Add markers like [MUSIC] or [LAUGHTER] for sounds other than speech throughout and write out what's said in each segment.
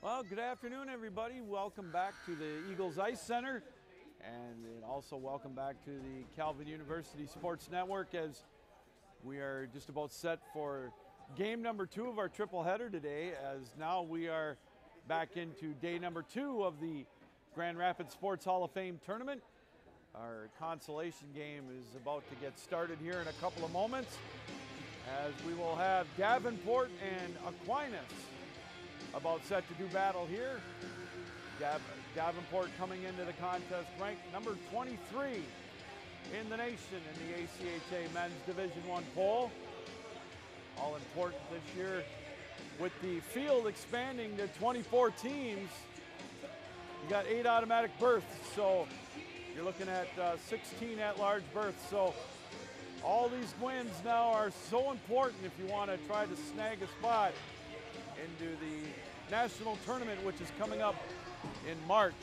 Well, good afternoon, everybody. Welcome back to the Eagles Ice Center, and also welcome back to the Calvin University Sports Network as we are just about set for game number two of our triple header today. As now we are back into day number two of the Grand Rapids Sports Hall of Fame tournament. Our consolation game is about to get started here in a couple of moments as we will have Davenport and Aquinas about set to do battle here. Dav- Davenport coming into the contest ranked number 23 in the nation in the ACHA Men's Division One poll. All important this year with the field expanding to 24 teams. You got eight automatic berths, so you're looking at uh, 16 at-large berths. So all these wins now are so important if you want to try to snag a spot into the national tournament, which is coming up in March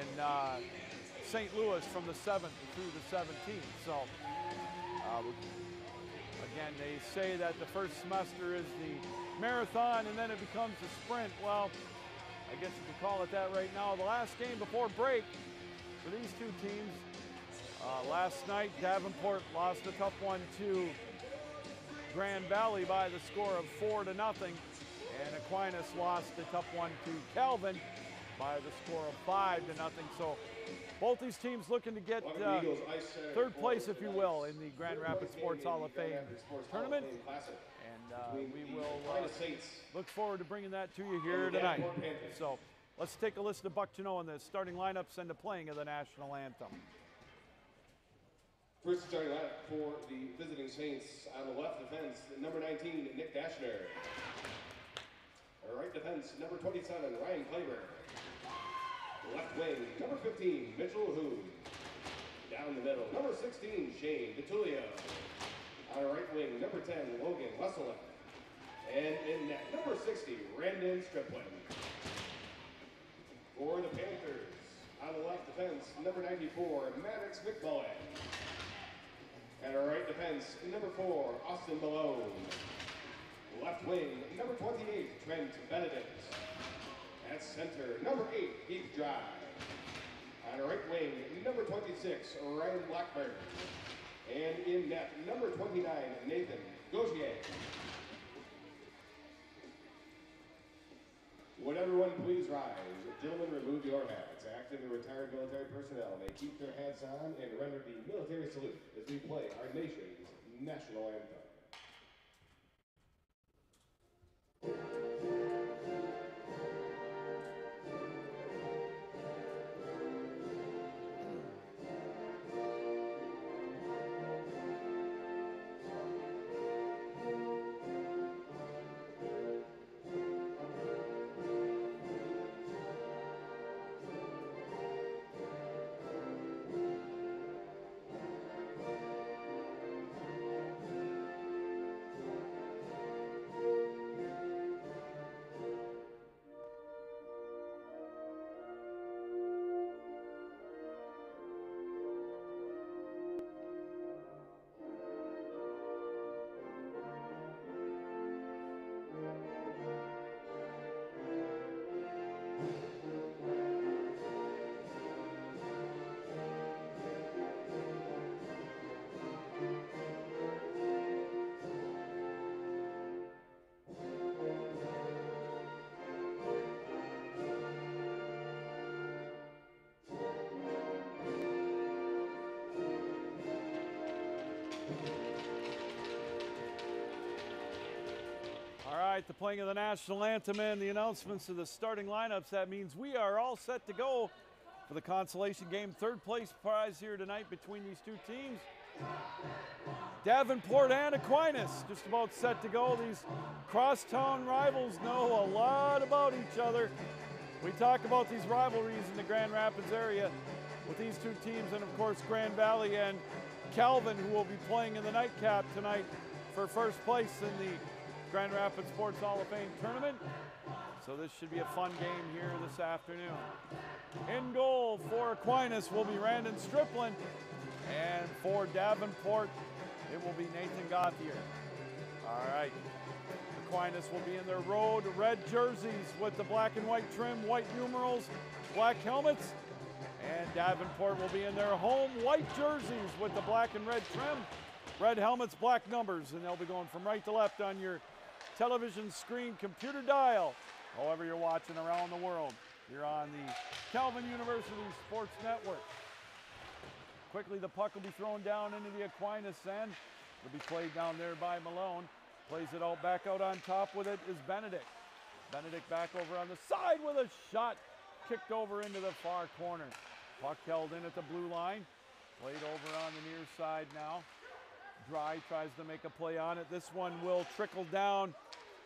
in uh, St. Louis from the 7th through the 17th. So, uh, again, they say that the first semester is the marathon and then it becomes the sprint. Well, I guess you could call it that right now. The last game before break for these two teams. Uh, last night, Davenport lost a tough one to Grand Valley by the score of four to nothing. And Aquinas lost a tough one to Calvin by the score of five to nothing. So both these teams looking to get uh, third place, if you will, in the Grand Rapids Sports Hall of Fame tournament. And uh, we will uh, look forward to bringing that to you here tonight. So let's take a listen to Buck Janot on the starting lineups and the playing of the national anthem. First starting lineup for the visiting Saints on the left defense, number 19, Nick Dashner. Right defense, number 27, Ryan Claiborne. Left wing, number 15, Mitchell Hoon. Down the middle, number 16, Shane DeTulio. On right wing, number 10, Logan Wesselin. And in net, number 60, Brandon Striplin. For the Panthers, on the left defense, number 94, Maddox McMullen. And our right defense, number 4, Austin Malone. Left wing, number 28, Trent Benedict. At center, number 8, Heath Dry. On right wing, number 26, Ryan Blackburn. And in net, number 29, Nathan Gauthier. Would everyone please rise? Gentlemen, remove your hats. Active and retired military personnel may keep their hats on and render the military salute as we play our nation's national anthem. Right, the playing of the national anthem and the announcements of the starting lineups. That means we are all set to go for the consolation game. Third place prize here tonight between these two teams. Davenport and Aquinas just about set to go. These crosstown rivals know a lot about each other. We talk about these rivalries in the Grand Rapids area with these two teams, and of course, Grand Valley and Calvin, who will be playing in the nightcap tonight for first place in the Grand Rapids Sports Hall of Fame tournament. So this should be a fun game here this afternoon. In goal for Aquinas will be Brandon Striplin, and for Davenport, it will be Nathan Gauthier. All right. Aquinas will be in their road red jerseys with the black and white trim, white numerals, black helmets. And Davenport will be in their home white jerseys with the black and red trim, red helmets, black numbers. And they'll be going from right to left on your television screen, computer dial, however you're watching around the world. You're on the Calvin University Sports Network. Quickly, the puck will be thrown down into the Aquinas end. It'll be played down there by Malone. Plays it out back out on top with it is Benedict. Benedict back over on the side with a shot kicked over into the far corner. Puck held in at the blue line. Played over on the near side now. Dry tries to make a play on it. This one will trickle down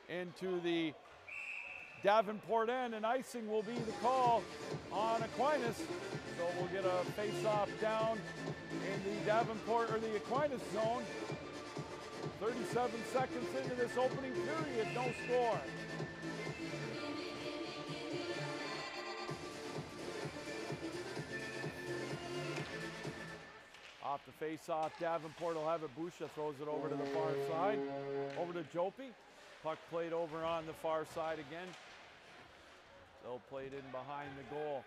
into the Davenport end, and icing will be the call on Aquinas. So we'll get a face-off down in the Davenport or the Aquinas zone. 37 seconds into this opening period, no score. Off the face-off, Davenport will have it. Busha throws it over to the far side. Over to Jopi. Puck played over on the far side again. They'll play it in behind the goal.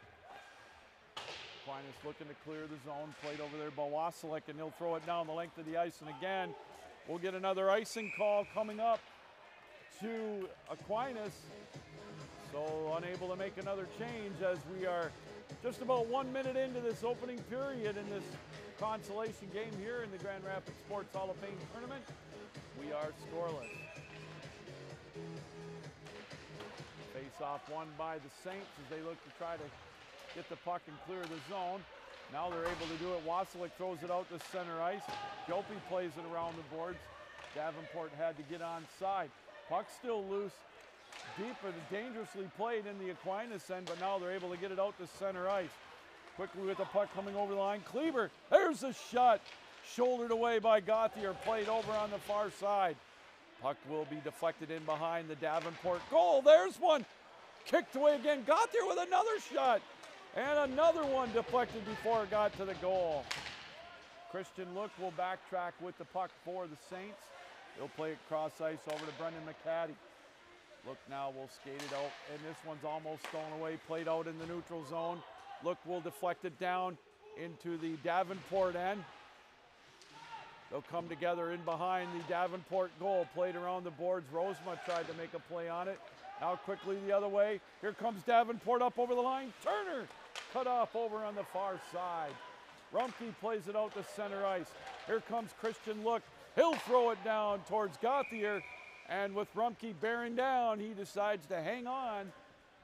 Aquinas looking to clear the zone. Played over there by Wasilek, and he'll throw it down the length of the ice. And again, we'll get another icing call coming up to Aquinas. So unable to make another change as we are just about one minute into this opening period in this consolation game here in the Grand Rapids Sports Hall of Fame tournament. We are scoreless. Face off won by the Saints as they look to try to get the puck and clear the zone. Now they're able to do it. Wasilek throws it out to center ice. Gilpy plays it around the boards. Davenport had to get on side. Puck still loose. Deep and dangerously played in the Aquinas end, but now they're able to get it out to center ice. Quickly with the puck coming over the line. Kleber, there's a shot. Shouldered away by Gauthier, played over on the far side. Puck will be deflected in behind the Davenport goal. There's one. Kicked away again. Gauthier with another shot. And another one deflected before it got to the goal. Christian Look will backtrack with the puck for the Saints. He'll play it cross ice over to Brendan McCaddy. Look now will skate it out, and this one's almost thrown away, played out in the neutral zone. Look will deflect it down into the Davenport end. They'll come together in behind the Davenport goal, played around the boards. Rosema tried to make a play on it. Now quickly the other way. Here comes Davenport up over the line. Turner cut off over on the far side. Rumpke plays it out to center ice. Here comes Christian Look. He'll throw it down towards Gauthier. And with Rumpke bearing down, he decides to hang on.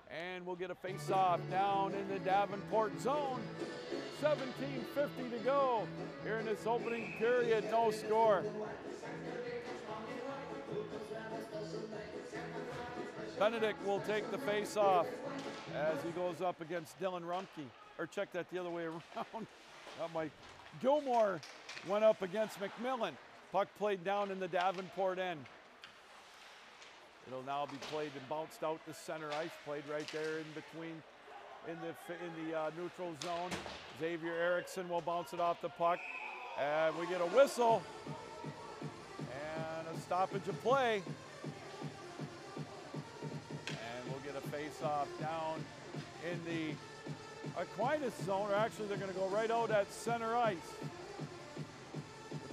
And we'll get a face-off down in the Davenport zone. 17.50 to go here in this opening period. No score. Benedict will take the face-off as he goes up against Dylan Rumpke. Or check that the other way [LAUGHS] around. Might. Gilmore went up against McMillan. Puck played down in the Davenport end. It'll now be played and bounced out to center ice. Played right there in between, in the in the uh, neutral zone. Xavier Erickson will bounce it off the puck, and we get a whistle and a stoppage of play. And we'll get a face-off down in the Aquinas zone, or actually they're going to go right out at center ice.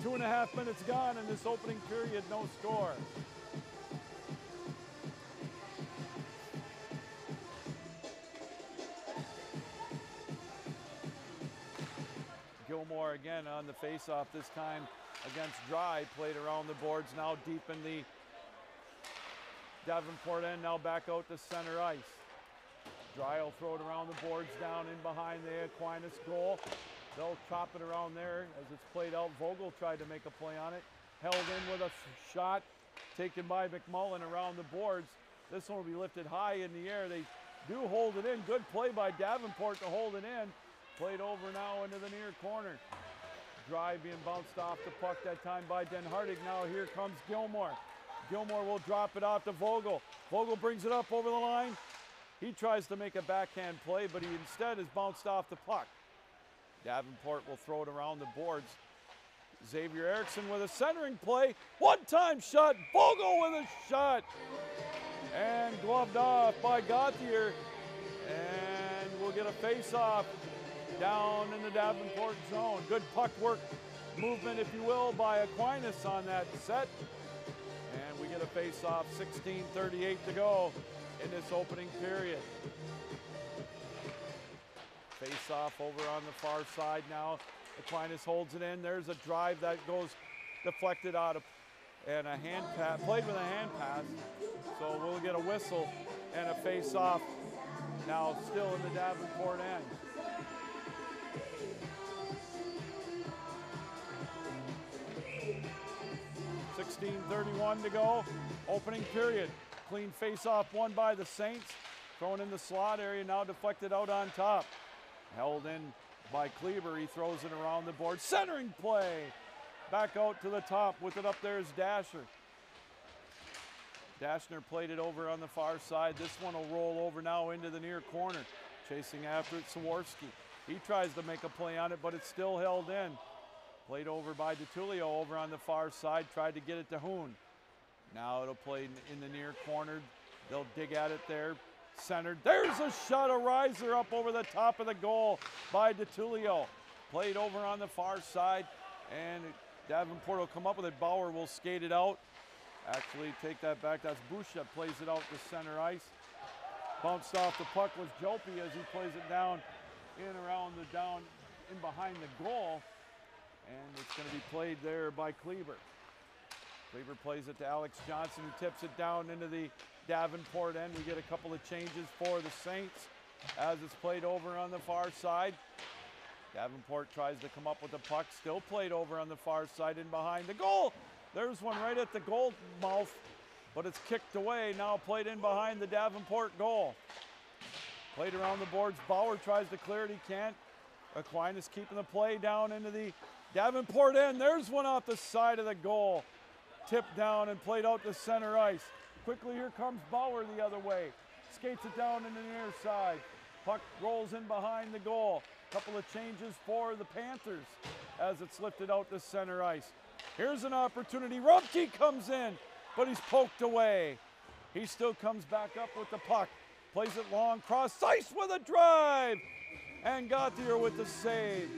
Two and a half minutes gone in this opening period, no score. Gilmore again on the faceoff, this time against Dry, played around the boards, now deep in the Davenport end, now back out to center ice. Dry will throw it around the boards down in behind the Aquinas goal. They'll chop it around there as it's played out. Vogel tried to make a play on it. Held in with a shot taken by McMullen around the boards. This one will be lifted high in the air. They do hold it in. Good play by Davenport to hold it in. Played over now into the near corner. Drive being bounced off the puck that time by Den Hardig. Now here comes Gilmore. Gilmore will drop it off to Vogel. Vogel brings it up over the line. He tries to make a backhand play, but he instead is bounced off the puck. Davenport will throw it around the boards. Xavier Erickson with a centering play. One time shot. Vogel with a shot. And gloved off by Gauthier. And we'll get a face off down in the Davenport zone. Good puck work movement, if you will, by Aquinas on that set. And we get a face off, 16.38 to go in this opening period. Face off over on the far side now. Aquinas holds it in. There's a drive that goes deflected out of and a hand pass, played with a hand pass. So we'll get a whistle and a face off now still in the Davenport end. 16:31 to go. Opening period. Clean face-off won by the Saints. Thrown in the slot area, now deflected out on top. Held in by Kleber. He throws it around the board. Centering play. Back out to the top. With it up there is Dasher. Dashner played it over on the far side. This one will roll over now into the near corner. Chasing after it, Sawarski. He tries to make a play on it, but it's still held in. Played over by DeTulio over on the far side, tried to get it to Hoon. Now it'll play in the near corner. They'll dig at it there. Centered. There's a shot, a riser up over the top of the goal by DeTulio. Played over on the far side, and Davenport will come up with it. Bauer will skate it out. Actually, take that back. That's Busha plays it out to center ice. Bounced off the puck was Jopi as he plays it down in around the down in behind the goal. And it's going to be played there by Kleber. Kleber plays it to Alex Johnson, who tips it down into the Davenport end. We get a couple of changes for the Saints as it's played over on the far side. Davenport tries to come up with the puck, still played over on the far side and behind the goal. There's one right at the goal mouth, but it's kicked away. Now played in behind the Davenport goal. Played around the boards. Bauer tries to clear it. He can't. Aquinas keeping the play down into the Davenport in. There's one off the side of the goal. Tipped down and played out to center ice. Quickly, here comes Bauer the other way. Skates it down into the near side. Puck rolls in behind the goal. Couple of changes for the Panthers as it's lifted out to center ice. Here's an opportunity. Rumpke comes in, but he's poked away. He still comes back up with the puck. Plays it long, cross ice with a drive. And Gauthier with the save.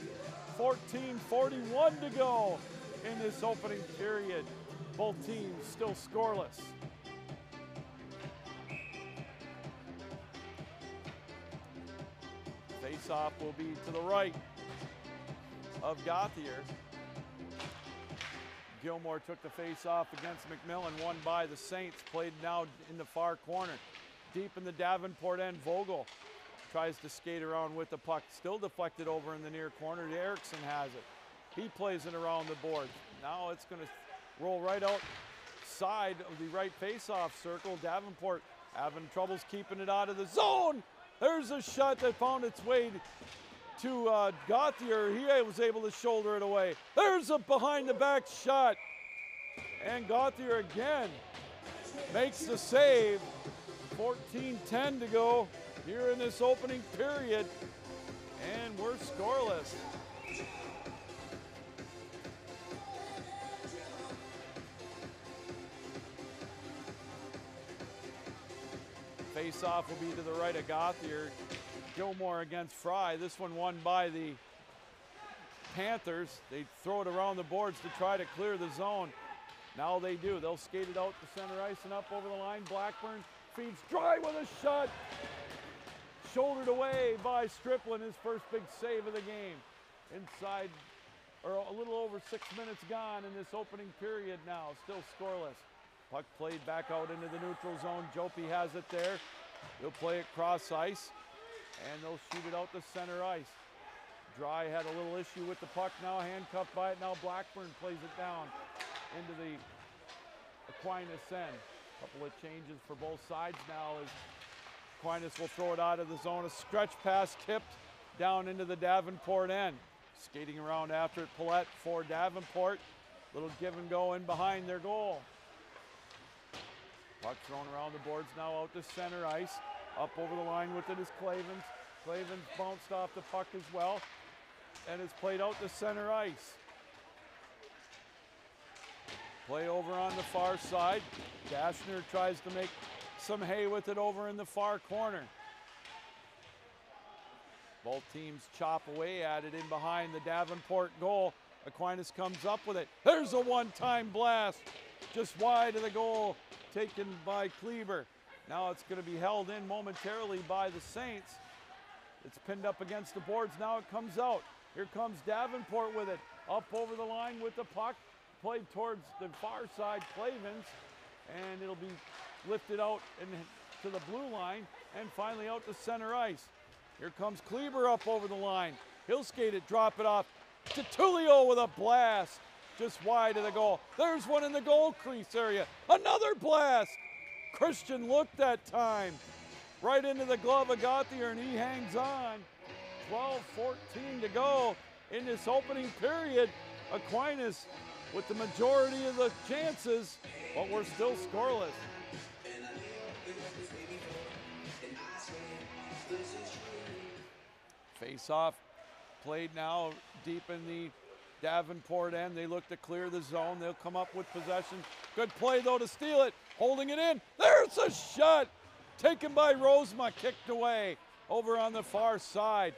14:41 to go in this opening period. Both teams still scoreless. Face-off will be to the right of Gauthier. Gilmore took the face-off against McMillan, won by the Saints, played now in the far corner. Deep in the Davenport end, Vogel tries to skate around with the puck. Still deflected over in the near corner. Erickson has it. He plays it around the board. Now it's going to roll right outside of the right face-off circle. Davenport having troubles keeping it out of the zone. There's a shot that found its way to uh, Gauthier. He was able to shoulder it away. There's a behind the back shot. And Gauthier again makes the save. 14-10 to go here in this opening period, and we're scoreless. Face-off will be to the right of Gauthier. Gilmore against Fry. This one won by the Panthers. They throw it around the boards to try to clear the zone. Now they do. They'll skate it out to center ice and up over the line. Blackburn feeds dry with a shot shouldered away by Striplin, his first big save of the game. Inside, or a little over six minutes gone in this opening period now, still scoreless. Puck played back out into the neutral zone. Jopi has it there. He'll play it cross ice, and they'll shoot it out the center ice. Dry had a little issue with the puck now, handcuffed by it. Now Blackburn plays it down into the Aquinas end. A Couple of changes for both sides now as Aquinas will throw it out of the zone. A stretch pass tipped down into the Davenport end. Skating around after it, Paulette for Davenport. Little give and go in behind their goal. Puck thrown around the boards now out to center ice. Up over the line with it is Clavens. Clavens bounced off the puck as well. And it's played out to center ice. Play over on the far side. Dashner tries to make some hay with it over in the far corner. Both teams chop away at it in behind the Davenport goal. Aquinas comes up with it. There's a one time blast just wide of the goal taken by Kleber. Now it's going to be held in momentarily by the Saints. It's pinned up against the boards. Now it comes out. Here comes Davenport with it. Up over the line with the puck. Played towards the far side, Clavens. And it'll be lifted out and to the blue line and finally out to center ice. Here comes Kleber up over the line. He'll skate it, drop it off to Tulio with a blast just wide of the goal. There's one in the goal crease area. Another blast. Christian looked that time right into the glove of Gauthier and he hangs on. 12 14 to go in this opening period. Aquinas with the majority of the chances, but we're still scoreless. Face off played now deep in the Davenport end. They look to clear the zone. They'll come up with possession. Good play though to steal it. Holding it in. There's a shot taken by Rosema, kicked away over on the far side.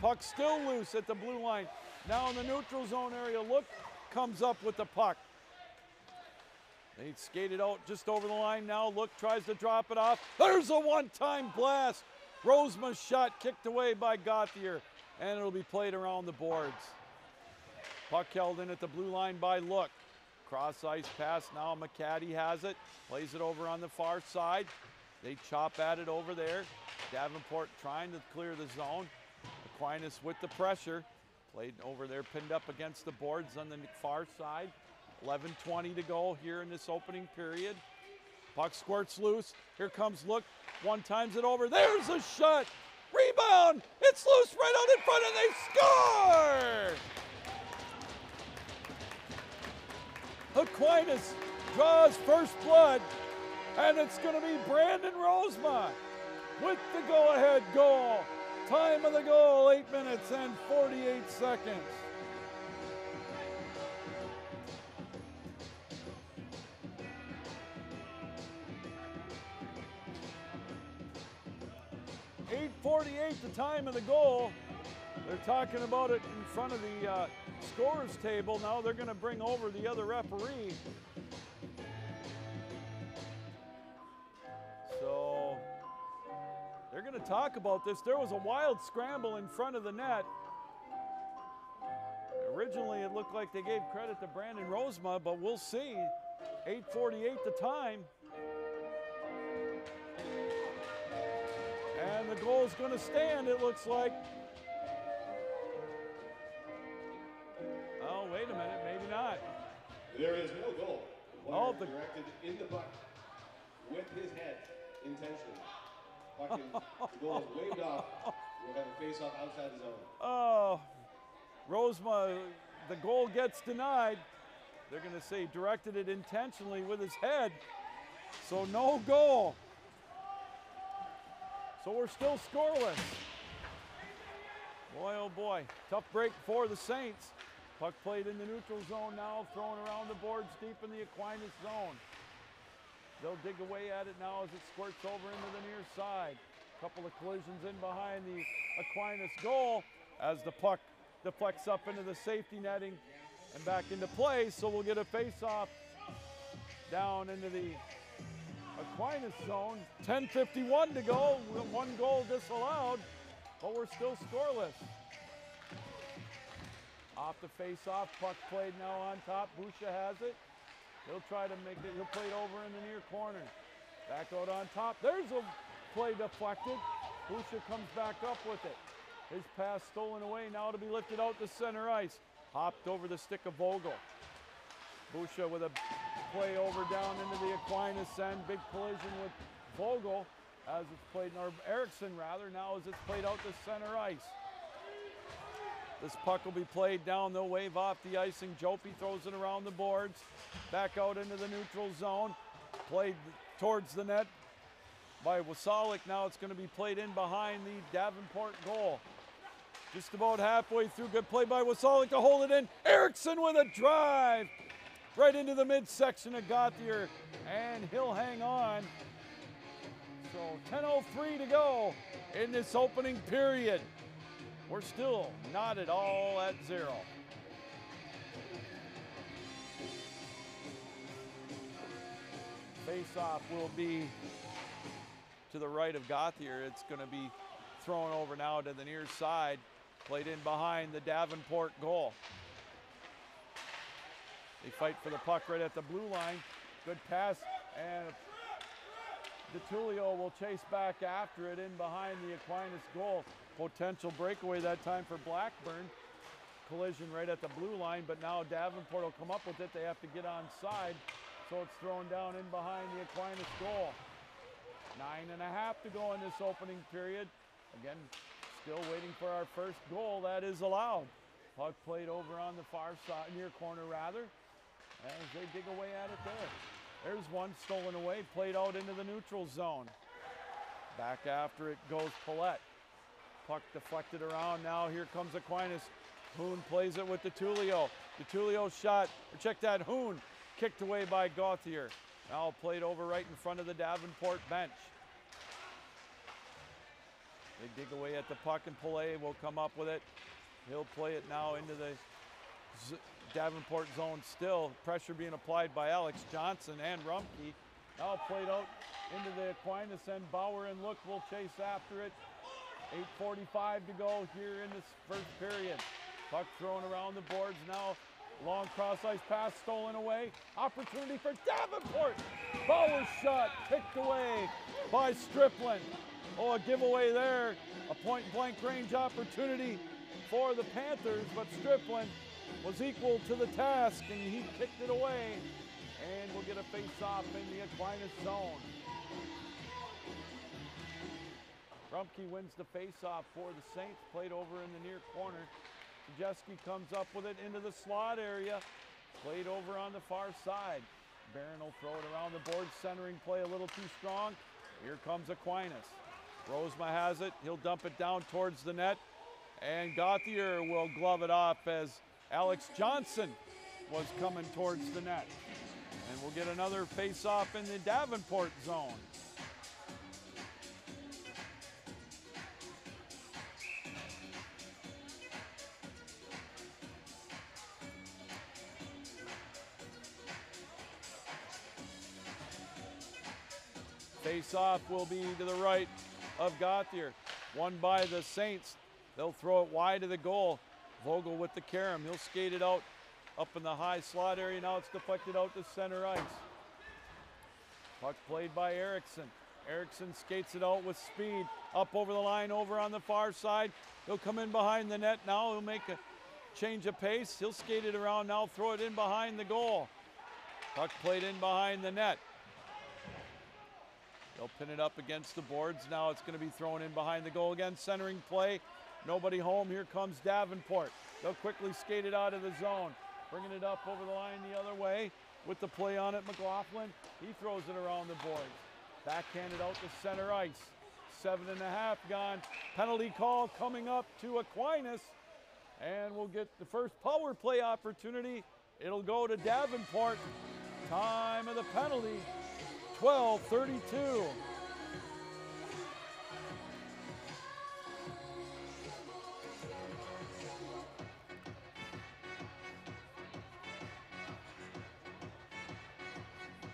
Puck still loose at the blue line. Now in the neutral zone area. Look comes up with the puck. They skated out just over the line now. Look tries to drop it off. There's a one time blast. Rosema's shot kicked away by Gauthier, and it'll be played around the boards. Puck held in at the blue line by Look. Cross ice pass now. McCaddy has it. Plays it over on the far side. They chop at it over there. Davenport trying to clear the zone. Aquinas with the pressure. Played over there, pinned up against the boards on the far side. 11:20 to go here in this opening period. Puck squirts loose. Here comes Look. One times it over. There's a shot. Rebound. It's loose right out in front, and they score. Aquinas draws first blood, and it's going to be Brandon Rosema with the go ahead goal. Time of the goal, 8 minutes and 48 seconds. Eight forty-eight, the time of the goal. They're talking about it in front of the uh, scores table. Now they're going to bring over the other referee. So they're going to talk about this. There was a wild scramble in front of the net. Originally, it looked like they gave credit to Brandon Rosema, but we'll see. 8:48 the time. And the goal is going to stand, it looks like. Oh, wait a minute, maybe not. There is no goal. Oh, the- directed in the butt with his head intentionally. Fucking [LAUGHS] the goal is waved off. We'll have a face off outside the zone. Oh, Rosema, the goal gets denied. They're going to say directed it intentionally with his head. So no goal. So we're still scoreless. Boy, oh boy. Tough break for the Saints. Puck played in the neutral zone now, thrown around the boards deep in the Aquinas zone. They'll dig away at it now as it squirts over into the near side. Couple of collisions in behind the Aquinas goal as the puck deflects up into the safety netting and back into play. So we'll get a face-off down into the Aquinas zone. 10:51 to go. One goal disallowed, but we're still scoreless. Off the face-off, puck played now on top. Busha has it. He'll try to make it. He'll play it over in the near corner. Back out on top. There's a play deflected. Busha comes back up with it. His pass stolen away. Now to be lifted out to center ice. Hopped over the stick of Vogel. Busha with a play over down into the Aquinas end. Big collision with Vogel as it's played, or Erickson rather, now as it's played out to center ice. This puck will be played down. They'll wave off the icing. Jopi throws it around the boards. Back out into the neutral zone. Played towards the net by Wasalik. Now it's going to be played in behind the Davenport goal. Just about halfway through. Good play by Wasalik to hold it in. Erickson with a drive. Right into the midsection of Gauthier, and he'll hang on. So 10.03 to go in this opening period. We're still not at all at zero. Face-off will be to the right of Gauthier. It's going to be thrown over now to the near side, played in behind the Davenport goal. They fight for the puck right at the blue line. Good pass, and DeTulio will chase back after it in behind the Aquinas goal. Potential breakaway that time for Blackburn. Collision right at the blue line, but now Davenport will come up with it. They have to get on side, so it's thrown down in behind the Aquinas goal. Nine and a half to go in this opening period. Again, still waiting for our first goal. That is allowed. Puck played over on the far side, near corner rather, as they dig away at it there. There's one stolen away, played out into the neutral zone. Back after it goes Paulette. Puck deflected around. Now here comes Aquinas. Hoon plays it with DeTulio. DeTulio shot, or check that, Hoon kicked away by Gauthier. Now played over right in front of the Davenport bench. They dig away at the puck and Pillay will come up with it. He'll play it now into the Davenport zone still. Pressure being applied by Alex Johnson and Rumpke. Now played out into the Aquinas and Bauer and Look will chase after it. 8.45 to go here in this first period. Puck thrown around the boards now. Long cross ice pass stolen away. Opportunity for Davenport. Bauer shot kicked away by Striplin. Oh, a giveaway there. A point blank range opportunity for the Panthers, but Striplin was equal to the task and he kicked it away. And we'll get a face off in the Aquinas zone. Rumpke wins the face-off for the Saints, played over in the near corner. Majeski comes up with it into the slot area, played over on the far side. Barron will throw it around the board, centering play a little too strong. Here comes Aquinas. Rosema has it, he'll dump it down towards the net, and Gauthier will glove it off as Alex Johnson was coming towards the net. And we'll get another face-off in the Davenport zone. Face-off will be to the right of Gauthier. Won by the Saints. They'll throw it wide of the goal. Vogel with the carom. He'll skate it out up in the high slot area. Now it's deflected out to center ice. Puck played by Erickson. Erickson skates it out with speed. Up over the line, over on the far side. He'll come in behind the net now. He'll make a change of pace. He'll skate it around now, throw it in behind the goal. Puck played in behind the net. They'll pin it up against the boards. Now it's going to be thrown in behind the goal again. Centering play. Nobody home. Here comes Davenport. They'll quickly skate it out of the zone. Bringing it up over the line the other way with the play on it. McLaughlin, he throws it around the boards. Backhanded out to center ice. Seven and a half gone. Penalty call coming up to Aquinas. And we'll get the first power play opportunity. It'll go to Davenport. Time of the penalty, 12:32.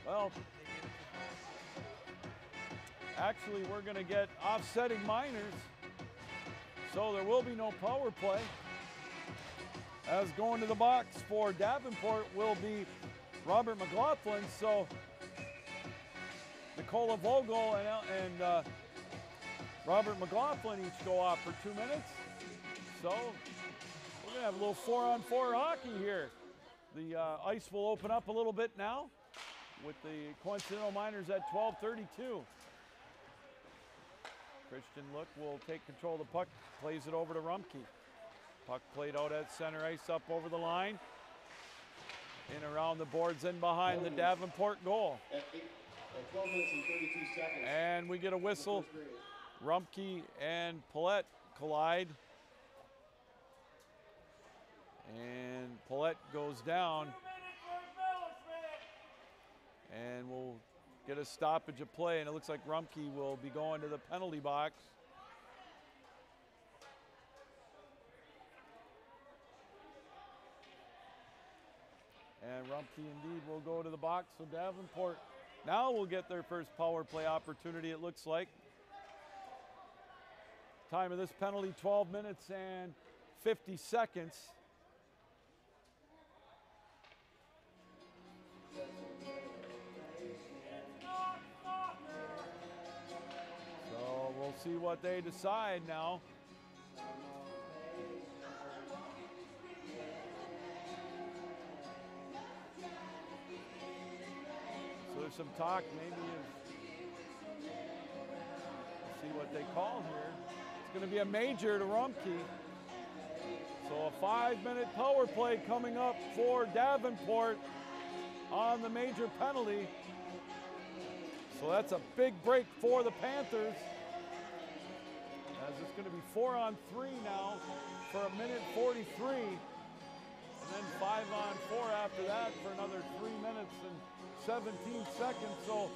Well, actually, we're going to get offsetting minors, so there will be no power play. As going to the box for Davenport will be Robert McLaughlin. So Nicola Vogel and, and uh, Robert McLaughlin each go off for two minutes. So we're going to have a little four on four hockey here. The uh, ice will open up a little bit now with the Coincidental Minors at 12:32. Christian Look will take control of the puck, plays it over to Rumpke. Puck played out at center ice up over the line. In around the boards in behind the Davenport goal. At, eight, at 12 minutes and 32 seconds. And we get a whistle. Rumpke and Paulette collide. And Paulette goes down. And we'll get a stoppage of play, and it looks like Rumpke will be going to the penalty box. And Rumpke indeed will go to the box. So Davenport now will get their first power play opportunity, it looks like. Time of this penalty 12 minutes and 50 seconds. We'll see what they decide now. So there's some talk maybe see what they call here. It's going to be a major to Rumpke. So a five-minute power play coming up for Davenport on the major penalty. So that's a big break for the Panthers. As it's going to be four on three now for a minute 43. And then five on four after that for another three minutes and 17 seconds. So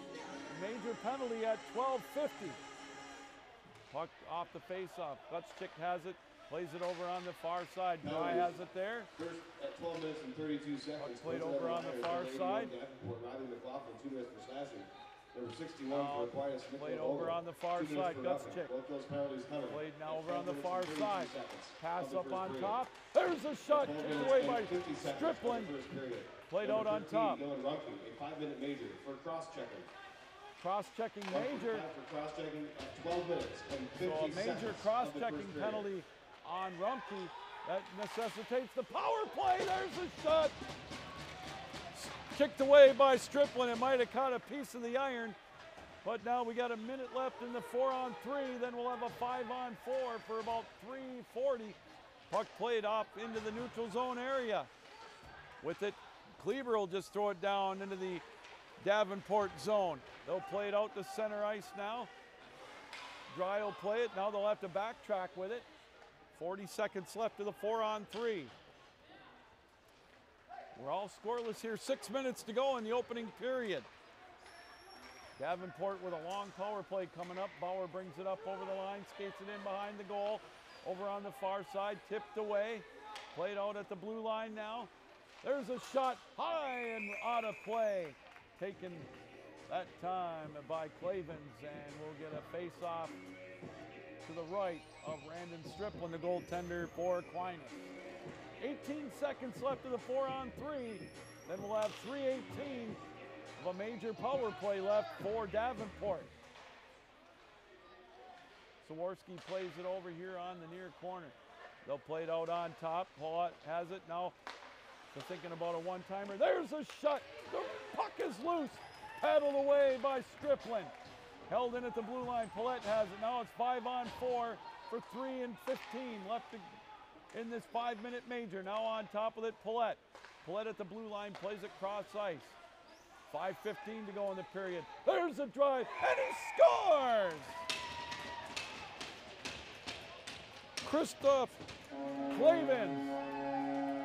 major penalty at 12.50. Puck off the face-off. Gutschik has it. Plays it over on the far side. Guy has it there. First at 12 minutes and 32 seconds. played over on the far side. Riley McLaughlin, two minutes for Sassy. Number 61 Uh, for Aquinas played over on the far side, Guts check. Both those penalties coming. Played now over on the far side. Pass up on period. top. There's a shot 12 kicked away by 50 seconds of the Striplin. first period. Played Number out on top. Rumpke, a five-minute major for cross-checking. Cross-checking major. For cross-checking at 12 minutes and 50 So a major of the first cross-checking penalty on Rumpke. That necessitates the power play. There's a shot. Kicked away by Striplin. It might have caught a piece of the iron. But now we got a minute left in the four on three. Then we'll have a five on four for about 340. Puck played off into the neutral zone area. With it, Kleber will just throw it down into the Davenport zone. They'll play it out to center ice now. Dry will play it. Now they'll have to backtrack with it. 40 seconds left to the four on three. We're all scoreless here. Six minutes to go in the opening period. Davenport with a long power play coming up. Bauer brings it up over the line, skates it in behind the goal. Over on the far side, tipped away. Played out at the blue line now. There's a shot high and out of play. Taken that time by Clavens, and we'll get a face-off to the right of Brandon Striplin, the goaltender for Aquinas. 18 seconds left of the four on three. Then we'll have 318 of a major power play left for Davenport. Sawarski plays it over here on the near corner. They'll play it out on top. Paulette has it now. They're thinking about a one-timer. There's a shot. The puck is loose. Paddled away by Striplin. Held in at the blue line. Paulette has it. Now it's five on four for three and 15 left to, in this five-minute major. Now on top of it, Paulette. Paulette at the blue line plays it cross ice. 5.15 to go in the period. There's a drive, and he scores! Christoph Clavens,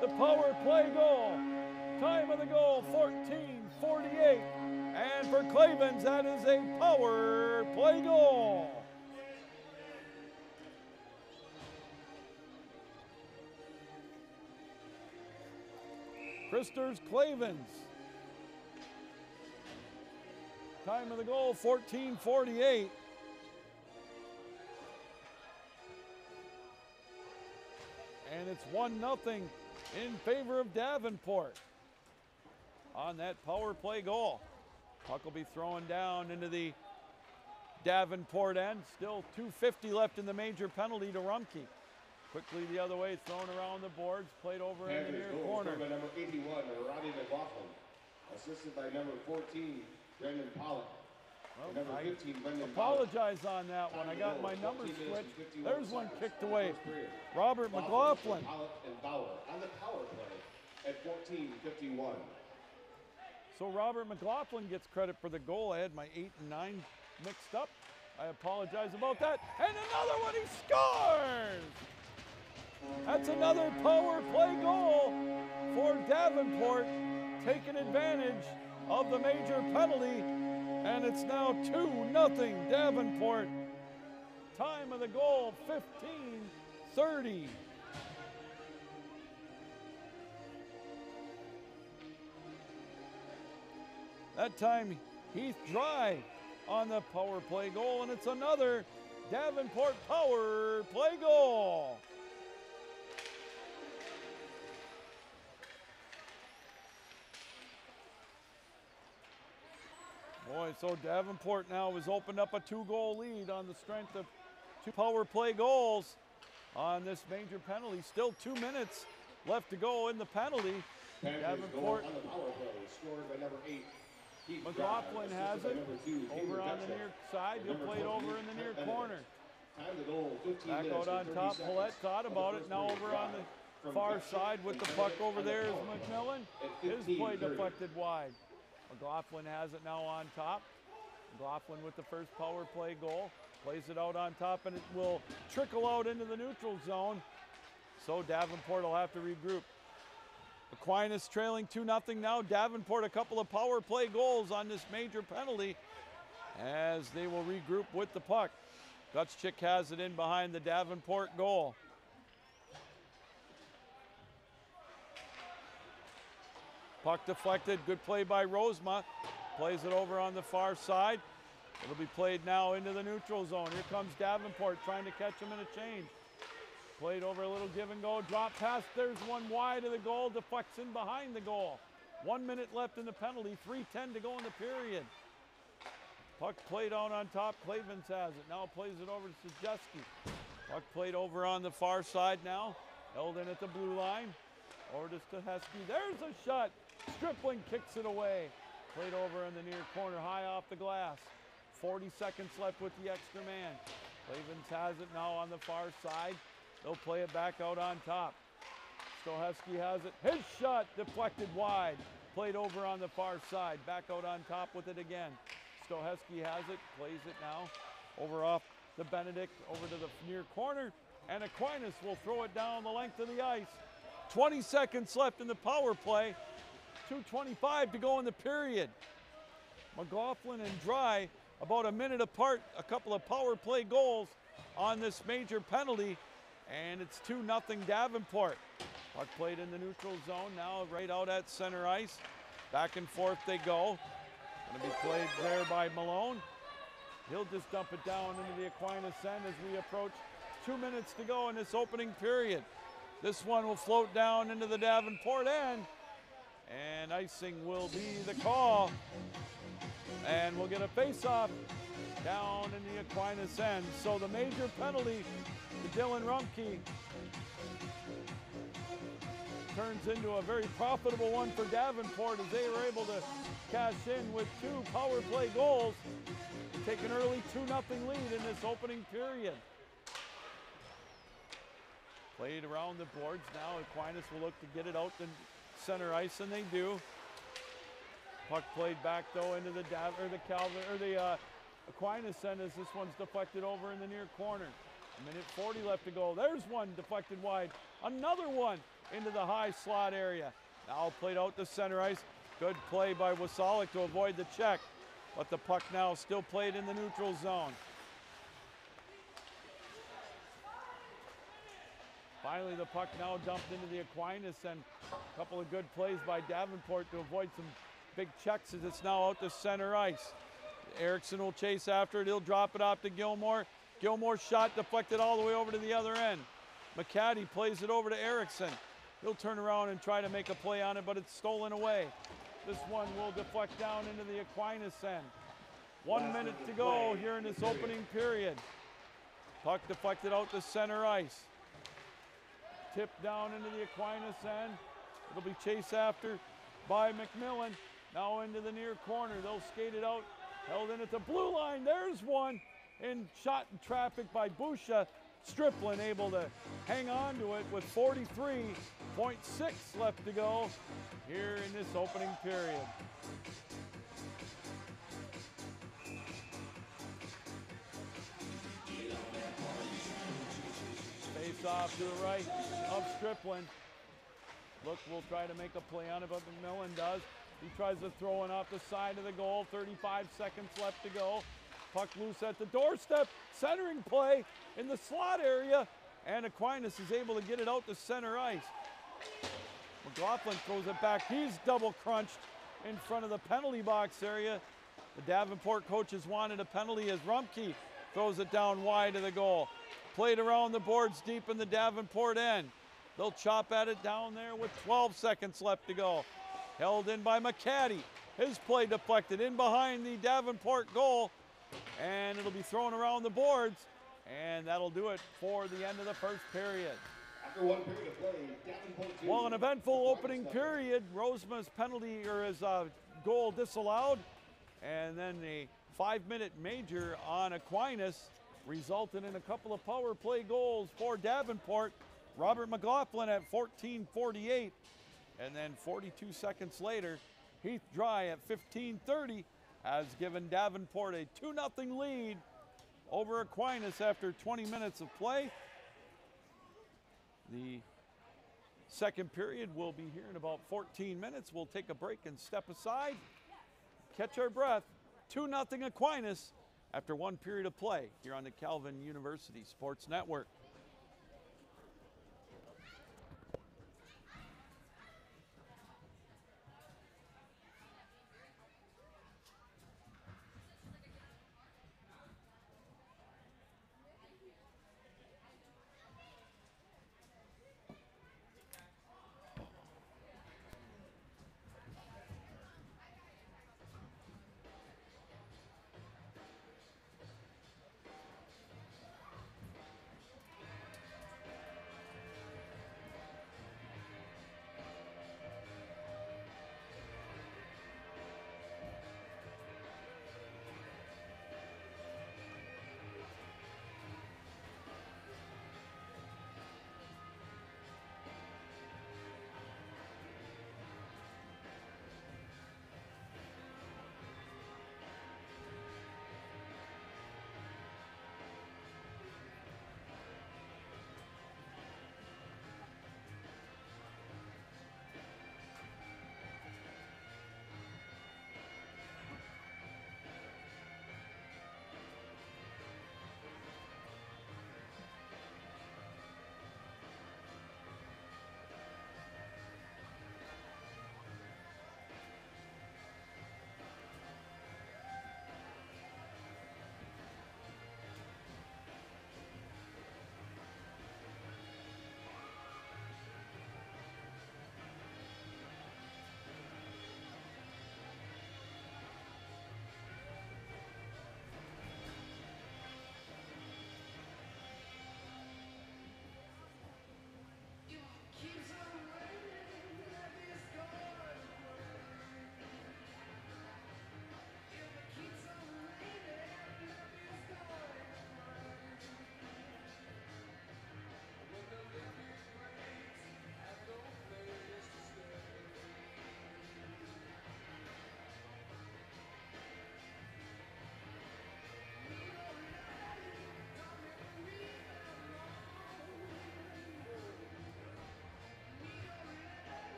the power play goal. Time of the goal, 14.48. And for Clavens, that is a power play goal. Christers Clavens. Time of the goal, 1448. And it's 1 nothing in favor of Davenport on that power play goal. Puck will be thrown down into the Davenport end. Still 250 left in the major penalty to Rumpke. Quickly the other way, thrown around the boards, played over in the near goal corner. by number 81, Rodney McLaughlin. Assisted by number 14, Brendan Pollock. Well, number I 15, Brendan Pollock. apologize on that one. I got my numbers switched. There's one kicked away. Robert McLaughlin. Pollock and Bauer on the power play at 14:51. So Robert McLaughlin gets credit for the goal. I had my eight and nine mixed up. I apologize about that. And another one, he scores! That's another power play goal for Davenport, taking advantage of the major penalty, and it's now 2 nothing Davenport. Time of the goal 15:30. That time Heath Dry on the power play goal, and it's another Davenport power play goal. Boy, so Davenport now has opened up a two goal lead on the strength of two power play goals on this major penalty. Still two minutes left to go in the penalty. Davenport on the power play, scored by number eight. Keith McLaughlin has it two, over on the near side. He'll play it over in the near corner. Time to goal, 15 Back out on top. Paulette thought about it. Now over on the far side with the puck over there is. McMillan. His play 15:30. deflected wide. McLaughlin has it now on top. McLaughlin with the first power play goal. Plays it out on top and it will trickle out into the neutral zone. So Davenport will have to regroup. Aquinas trailing 2 0 now. Davenport a couple of power play goals on this major penalty as they will regroup with the puck. Gutschik has it in behind the Davenport goal. Puck deflected. Good play by Rosema. Plays it over on the far side. It'll be played now into the neutral zone. Here comes Davenport trying to catch him in a change. Played over a little give and go. Drop pass. There's one wide of the goal. Deflects in behind the goal. One minute left in the penalty. 3.10 to go in the period. Puck played out on top. Clavens has it. Now plays it over to Sajewski. Puck played over on the far side now. Held in at the blue line. Over to Stahesky. There's a shot. Striplin kicks it away. Played over in the near corner, high off the glass. 40 seconds left with the extra man. Clavens has it now on the far side. They'll play it back out on top. Stohesky has it. His shot deflected wide. Played over on the far side. Back out on top with it again. Stohesky has it. Plays it now. Over off the Benedict. Over to the near corner. And Aquinas will throw it down the length of the ice. 20 seconds left in the power play. 2.25 to go in the period. McLaughlin and Dry about a minute apart, a couple of power play goals on this major penalty, and it's 2 0 Davenport. Puck played in the neutral zone, now right out at center ice. Back and forth they go. Going to be played there by Malone. He'll just dump it down into the Aquinas end as we approach two minutes to go in this opening period. This one will float down into the Davenport end, and icing will be the call. And we'll get a face-off down in the Aquinas end. So the major penalty to Dylan Rumpke turns into a very profitable one for Davenport as they were able to cash in with two power play goals, take an early 2 0 lead in this opening period. Played around the boards now. Aquinas will look to get it out to center ice, and they do. Puck played back though into the Dav or the Calvin or the uh, Aquinas end as this one's deflected over in the near corner. A minute 40 left to go. There's one deflected wide. Another one into the high slot area. Now played out to center ice. Good play by Wasalik to avoid the check. But the puck now still played in the neutral zone. Finally, the puck now dumped into the Aquinas and a couple of good plays by Davenport to avoid some big checks as it's now out to center ice. Erickson will chase after it. He'll drop it off to Gilmore. Gilmore's shot deflected all the way over to the other end. McCaddy plays it over to Erickson. He'll turn around and try to make a play on it, but it's stolen away. This one will deflect down into the Aquinas end. One minute to go here in this opening period. Puck deflected out to center ice. Tipped down into the Aquinas end. It'll be chased after by McMillan. Now into the near corner. They'll skate it out. Held in at the blue line. There's one. In shot in traffic by Busha. Striplin able to hang on to it with 43.6 left to go here in this opening period. Off to the right of Striplin. Look, we'll try to make a play on it, but McMillan does. He tries to throw it off the side of the goal. 35 seconds left to go. Puck loose at the doorstep. Centering play in the slot area. And Aquinas is able to get it out to center ice. McLaughlin throws it back. He's double crunched in front of the penalty box area. The Davenport coaches wanted a penalty as Rumpke throws it down wide of the goal. Played around the boards deep in the Davenport end. They'll chop at it down there with 12 seconds left to go. Held in by McCaddy. His play deflected in behind the Davenport goal. And it'll be thrown around the boards. And that'll do it for the end of the first period. After one period of play, Davenport 2. Well, an eventful opening period. Rosema's penalty or his uh, goal disallowed. And then the five minute major on Aquinas resulted in a couple of power play goals for Davenport. Robert McLaughlin at 14:48, and then 42 seconds later, Heath Dry at 15:30 has given Davenport a 2-0 lead over Aquinas after 20 minutes of play. The second period will be here in about 14 minutes. We'll take a break and step aside, catch our breath. 2 0 Aquinas after one period of play here on the Calvin University Sports Network.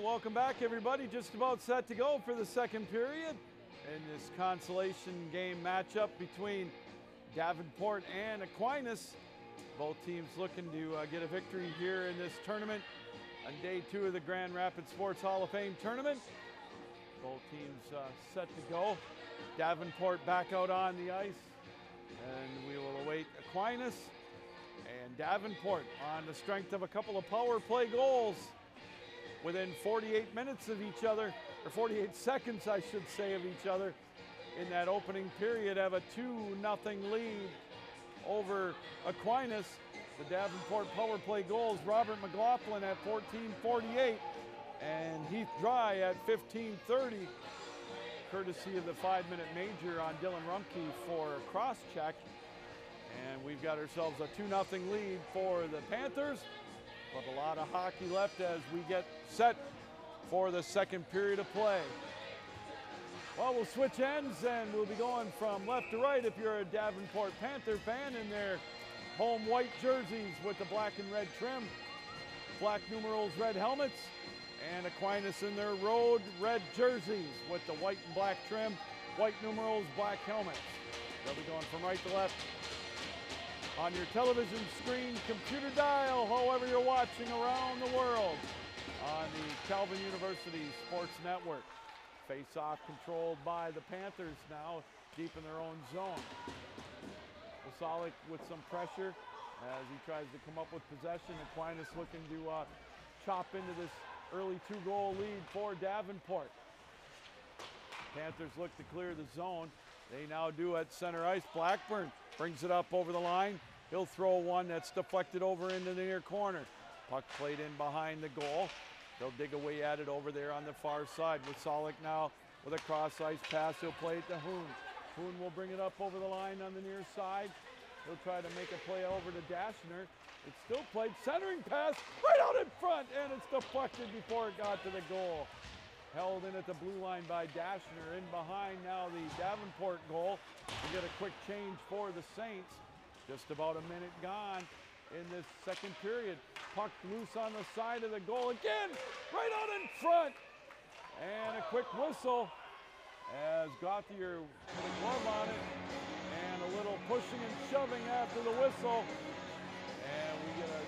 Welcome back, everybody. Just about set to go for the second period in this consolation game matchup between Davenport and Aquinas. Both teams looking to uh, get a victory here in this tournament on day two of the Grand Rapids Sports Hall of Fame tournament. Both teams uh, set to go. Davenport back out on the ice, and we will await Aquinas and Davenport on the strength of a couple of power play goals within 48 minutes of each other, or 48 seconds, I should say, of each other in that opening period have a 2 nothing lead over Aquinas. The Davenport power play goals, Robert McLaughlin at 1448 and Heath Dry at 1530, courtesy of the five minute major on Dylan Rumpke for cross check. And we've got ourselves a 2 0 lead for the Panthers, but a lot of hockey left as we get set for the second period of play. Well, we'll switch ends and we'll be going from left to right if you're a Davenport Panther fan in their home white jerseys with the black and red trim, black numerals, red helmets, and Aquinas in their road red jerseys with the white and black trim, white numerals, black helmets. They'll be going from right to left on your television screen, computer dial, however you're watching around the world on the Calvin University Sports Network. Face off controlled by the Panthers now, deep in their own zone. Wasalik with some pressure as he tries to come up with possession. Aquinas looking to uh, chop into this early two goal lead for Davenport. Panthers look to clear the zone. They now do at center ice. Blackburn brings it up over the line. He'll throw one that's deflected over into the near corner. Puck played in behind the goal. They'll dig away at it over there on the far side. Wasalik now with a cross ice pass. He'll play it to Hoon. Hoon will bring it up over the line on the near side. He'll try to make a play over to Dashner. It's still played centering pass right out in front, and it's deflected before it got to the goal. Held in at the blue line by Dashner. In behind now the Davenport goal. We get a quick change for the Saints. Just about a minute gone in this second period. Puck loose on the side of the goal again, right out in front. And a quick whistle as Gauthier put a glove on it and a little pushing and shoving after the whistle. And we get a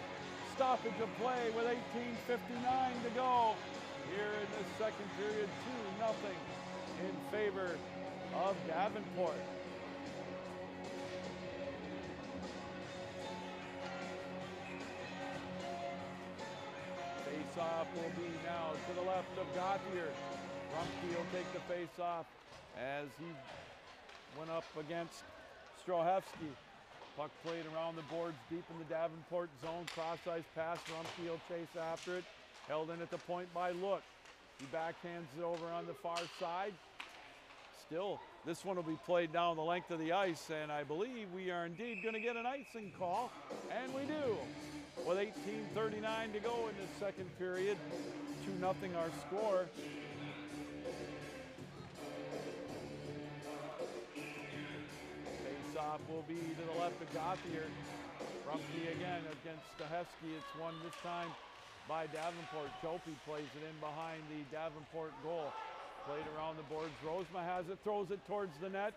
stoppage of play with 18.59 to go here in the second period, 2 nothing in favor of Davenport. Face-off will be now to the left of Gauthier. Rumpke will take the face-off as he went up against Strohevsky. Puck played around the boards deep in the Davenport zone. Cross-ice pass. Rumpke will chase after it. Held in at the point by Look. He backhands it over on the far side. Still, this one will be played down the length of the ice, and I believe we are indeed going to get an icing call, and we do. With 18.39 to go in this second period, 2 nothing our score. Face off will be to the left of Gauthier. Rumpke again against Stahevsky. It's one this time by Davenport. Jopi plays it in behind the Davenport goal. Played around the boards. Rosema has it, throws it towards the net.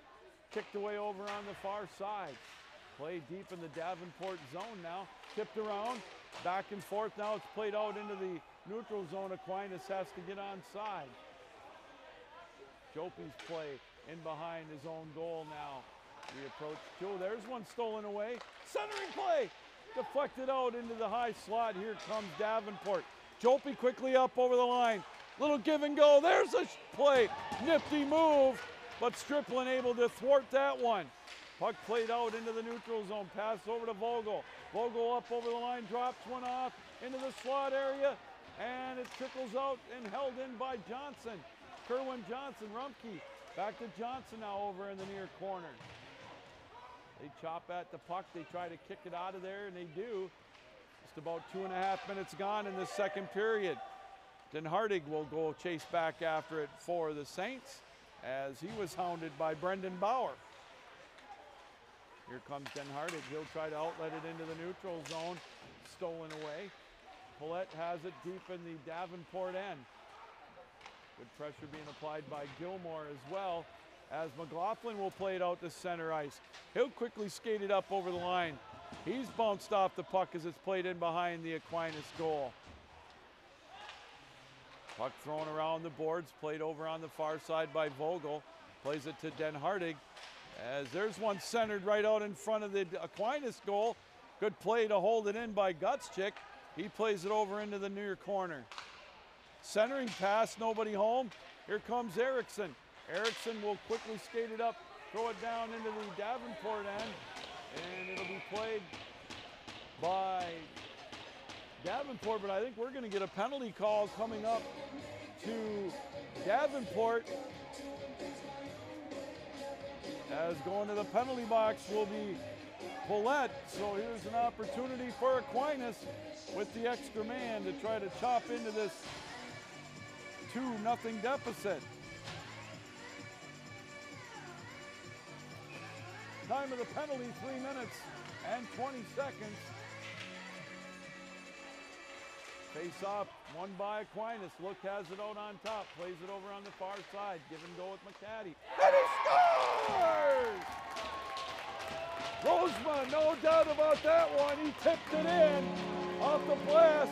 Kicked away over on the far side. Played deep in the Davenport zone now. Tipped around, back and forth. Now it's played out into the neutral zone. Aquinas has to get onside. Jopi's play in behind his own goal now. We approach two. There's one stolen away. Centering play. Deflected out into the high slot. Here comes Davenport. Jopi quickly up over the line. Little give and go. There's a play. Nifty move, but Striplin able to thwart that one. Puck played out into the neutral zone. Pass over to Vogel. Vogel up over the line, drops one off into the slot area, and it trickles out and held in by Johnson. Kerwin Johnson, Rumpke. Back to Johnson now over in the near corner. They chop at the puck. They try to kick it out of there, and they do. Just about two and a half minutes gone in the second period. Den Hardig will go chase back after it for the Saints as he was hounded by Brendan Bauer. Here comes Den Hardig. He'll try to outlet it into the neutral zone. Stolen away. Paulette has it deep in the Davenport end. Good pressure being applied by Gilmore as well as McLaughlin will play it out to center ice. He'll quickly skate it up over the line. He's bounced off the puck as it's played in behind the Aquinas goal. Puck thrown around the boards, played over on the far side by Vogel. Plays it to Den Hardig. As there's one centered right out in front of the Aquinas goal. Good play to hold it in by Gutschik. He plays it over into the near corner. Centering pass, nobody home. Here comes Erickson. Erickson will quickly skate it up, throw it down into the Davenport end, and it'll be played by Davenport, but I think we're going to get a penalty call coming up to Davenport. As going to the penalty box will be Paulette. So here's an opportunity for Aquinas with the extra man to try to chop into this 2 nothing deficit. Time of the penalty, three minutes and 20 seconds. Face off, one by Aquinas. Look has it out on top, plays it over on the far side. Give and go with McCaddy. And he scores! Rosema, no doubt about that one. He tipped it in off the blast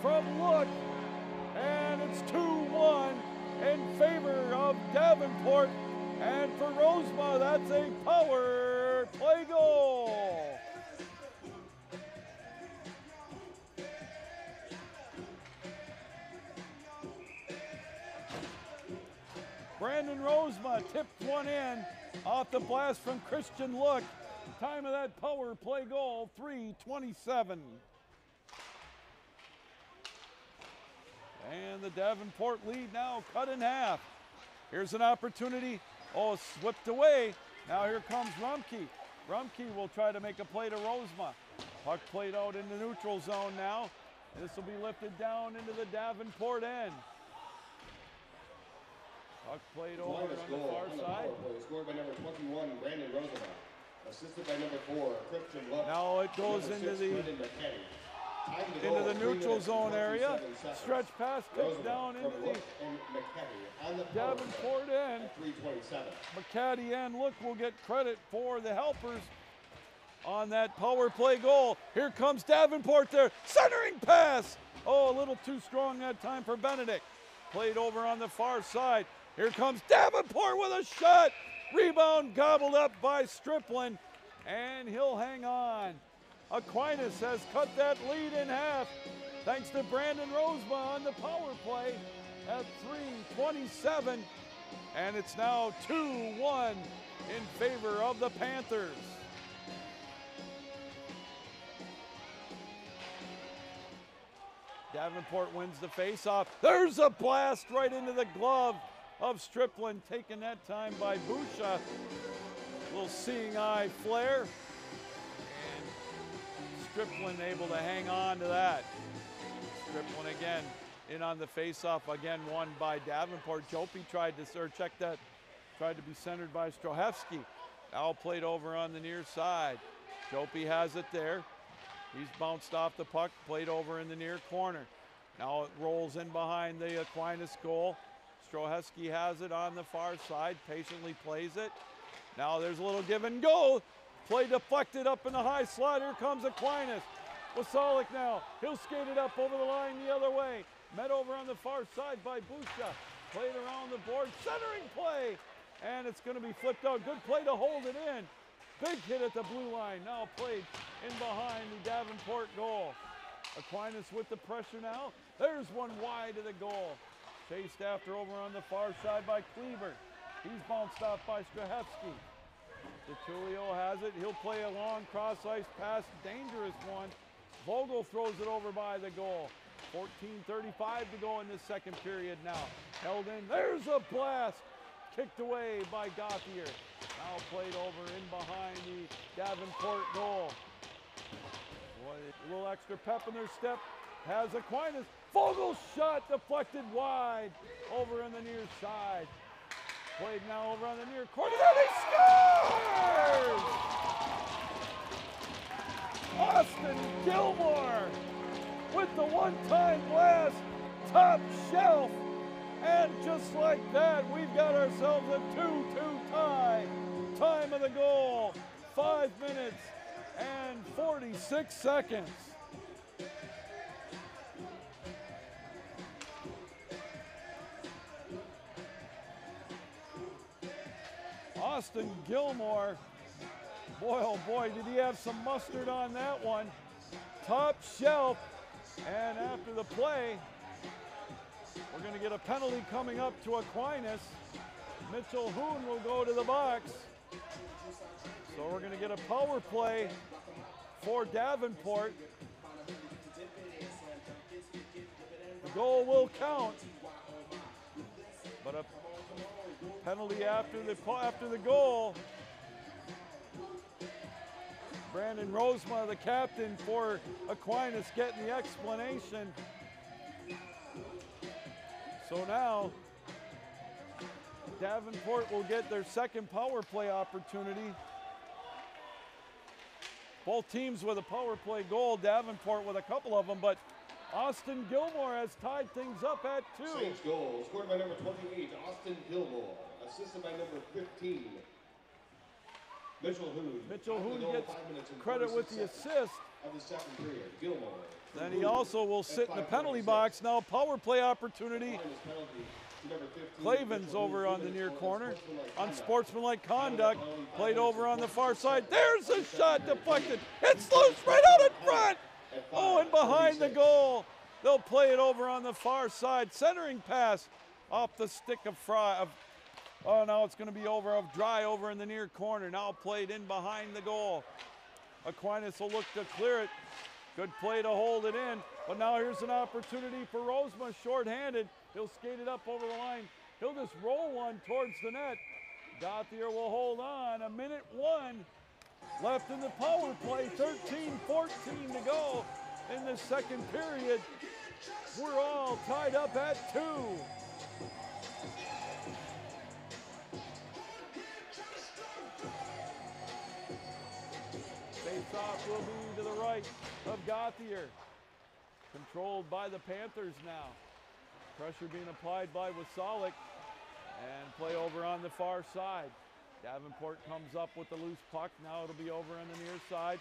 from Look. And it's 2-1 in favor of Davenport. And for Rosema, that's a power play goal. Brandon Rosema tipped one in off the blast from Christian Look. Time of that power play goal, 327. And the Davenport lead now cut in half. Here's an opportunity. Oh, swept away. Now here comes Rumpke. Rumpke will try to make a play to Rosema. Puck played out in the neutral zone now. This will be lifted down into the Davenport end. Puck played over on the far side. Scored by number 21, Brandon Rosema. Assisted by number four, Christian Luck. Now it goes into six, the Into the neutral zone area. Stretch pass Rosema down into the Davenport end. at 327. McCaddy and Look will get credit for the helpers on that power play goal. Here comes Davenport there. Centering pass. Oh, a little too strong that time for Benedict. Played over on the far side. Here comes Davenport with a shot. Rebound gobbled up by Striplin, and he'll hang on. Aquinas has cut that lead in half thanks to Brandon Rosema on the power play at 327. And it's now 2-1 in favor of the Panthers. Davenport wins the faceoff. There's a blast right into the glove of Striplin, taken that time by Busha. Little seeing eye flare. Striplin able to hang on to that. Striplin again in on the faceoff, again won by Davenport. Jopi tried to, or check that, tried to be centered by Strohevsky. Now played over on the near side. Jopi has it there. He's bounced off the puck, played over in the near corner. Now it rolls in behind the Aquinas goal. Strohevsky has it on the far side, patiently plays it. Now there's a little give and go. Play deflected up in the high slot. Here comes Aquinas. Wasalik now. He'll skate it up over the line the other way. Met over on the far side by Busha. Played around the board. Centering play. And it's going to be flipped out. Good play to hold it in. Big hit at the blue line. Now played in behind the Davenport goal. Aquinas with the pressure now. There's one wide of the goal. Chased after over on the far side by Kleber. He's bounced off by Strahevsky. DeTulio has it. He'll play a long cross ice pass. Dangerous one. Vogel throws it over by the goal. 14.35 to go in this second period now. Held in. There's a blast. Kicked away by Gauthier. Now played over in behind the Davenport goal. Boy, a little extra pep in their step. Has Aquinas. Vogel shot deflected wide over in the near side. Played now over on the near corner. There he scores! Austin Gilmore with the one-time blast, top shelf, And just like that, we've got ourselves a 2 2 tie. Time of the goal, 5 minutes and 46 seconds. Austin Gilmore, boy oh boy, did he have some mustard on that one. Top shelf, and after the play, we're going to get a penalty coming up to Aquinas. Mitchell Hoon will go to the box. So we're going to get a power play for Davenport. The goal will count, but a penalty after the after the goal. Brandon Rosema, the captain for Aquinas, getting the explanation. So now Davenport will get their second power play opportunity. Both teams with a power play goal, Davenport with a couple of them, but Austin Gilmore has tied things up at two. Saints goal scored by number 28, Austin Gilmore. Assisted by number 15, Mitchell Hood. Mitchell Time of the Hood gets five minutes and credit with the assist. Of the second period, Gilmore. Then he also will sit in the penalty box. Now power play opportunity. Minus penalty to number 15, Clavens over on the near corner. unsportsmanlike On sportsmanlike conduct. Played over on the far side. There's a shot deflected. It's loose right out in front. Oh, and behind the goal. They'll play it over on the far side. Centering pass off the stick of Fry. Of, oh, now it's going to be over of Dry over in the near corner. Now played in behind the goal. Aquinas will look to clear it. Good play to hold it in. But now here's an opportunity for Rosema, short-handed. He'll skate it up over the line. He'll just roll one towards the net. Gauthier will hold on. A minute one left in the power play. 13-14 to go in the second period. We're all tied up at two. Face off will be to the right of Gauthier. Controlled by the Panthers now. Pressure being applied by Wasalik. And play over on the far side. Davenport comes up with the loose puck. Now it'll be over on the near side.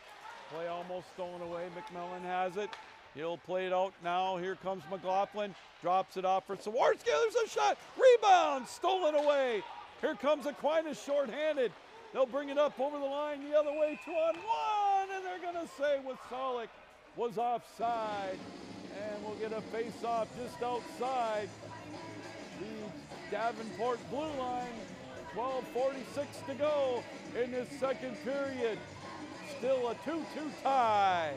Play almost stolen away. McMillan has it. He'll play it out now. Here comes McLaughlin. Drops it off for Sawarski. There's a shot. Rebound. Stolen away. Here comes Aquinas short-handed. They'll bring it up over the line the other way, two on one, and they're going to say Wasalik was offside. And we'll get a face-off just outside the Davenport blue line. 12:46 to go in this second period. Still a 2-2 tie.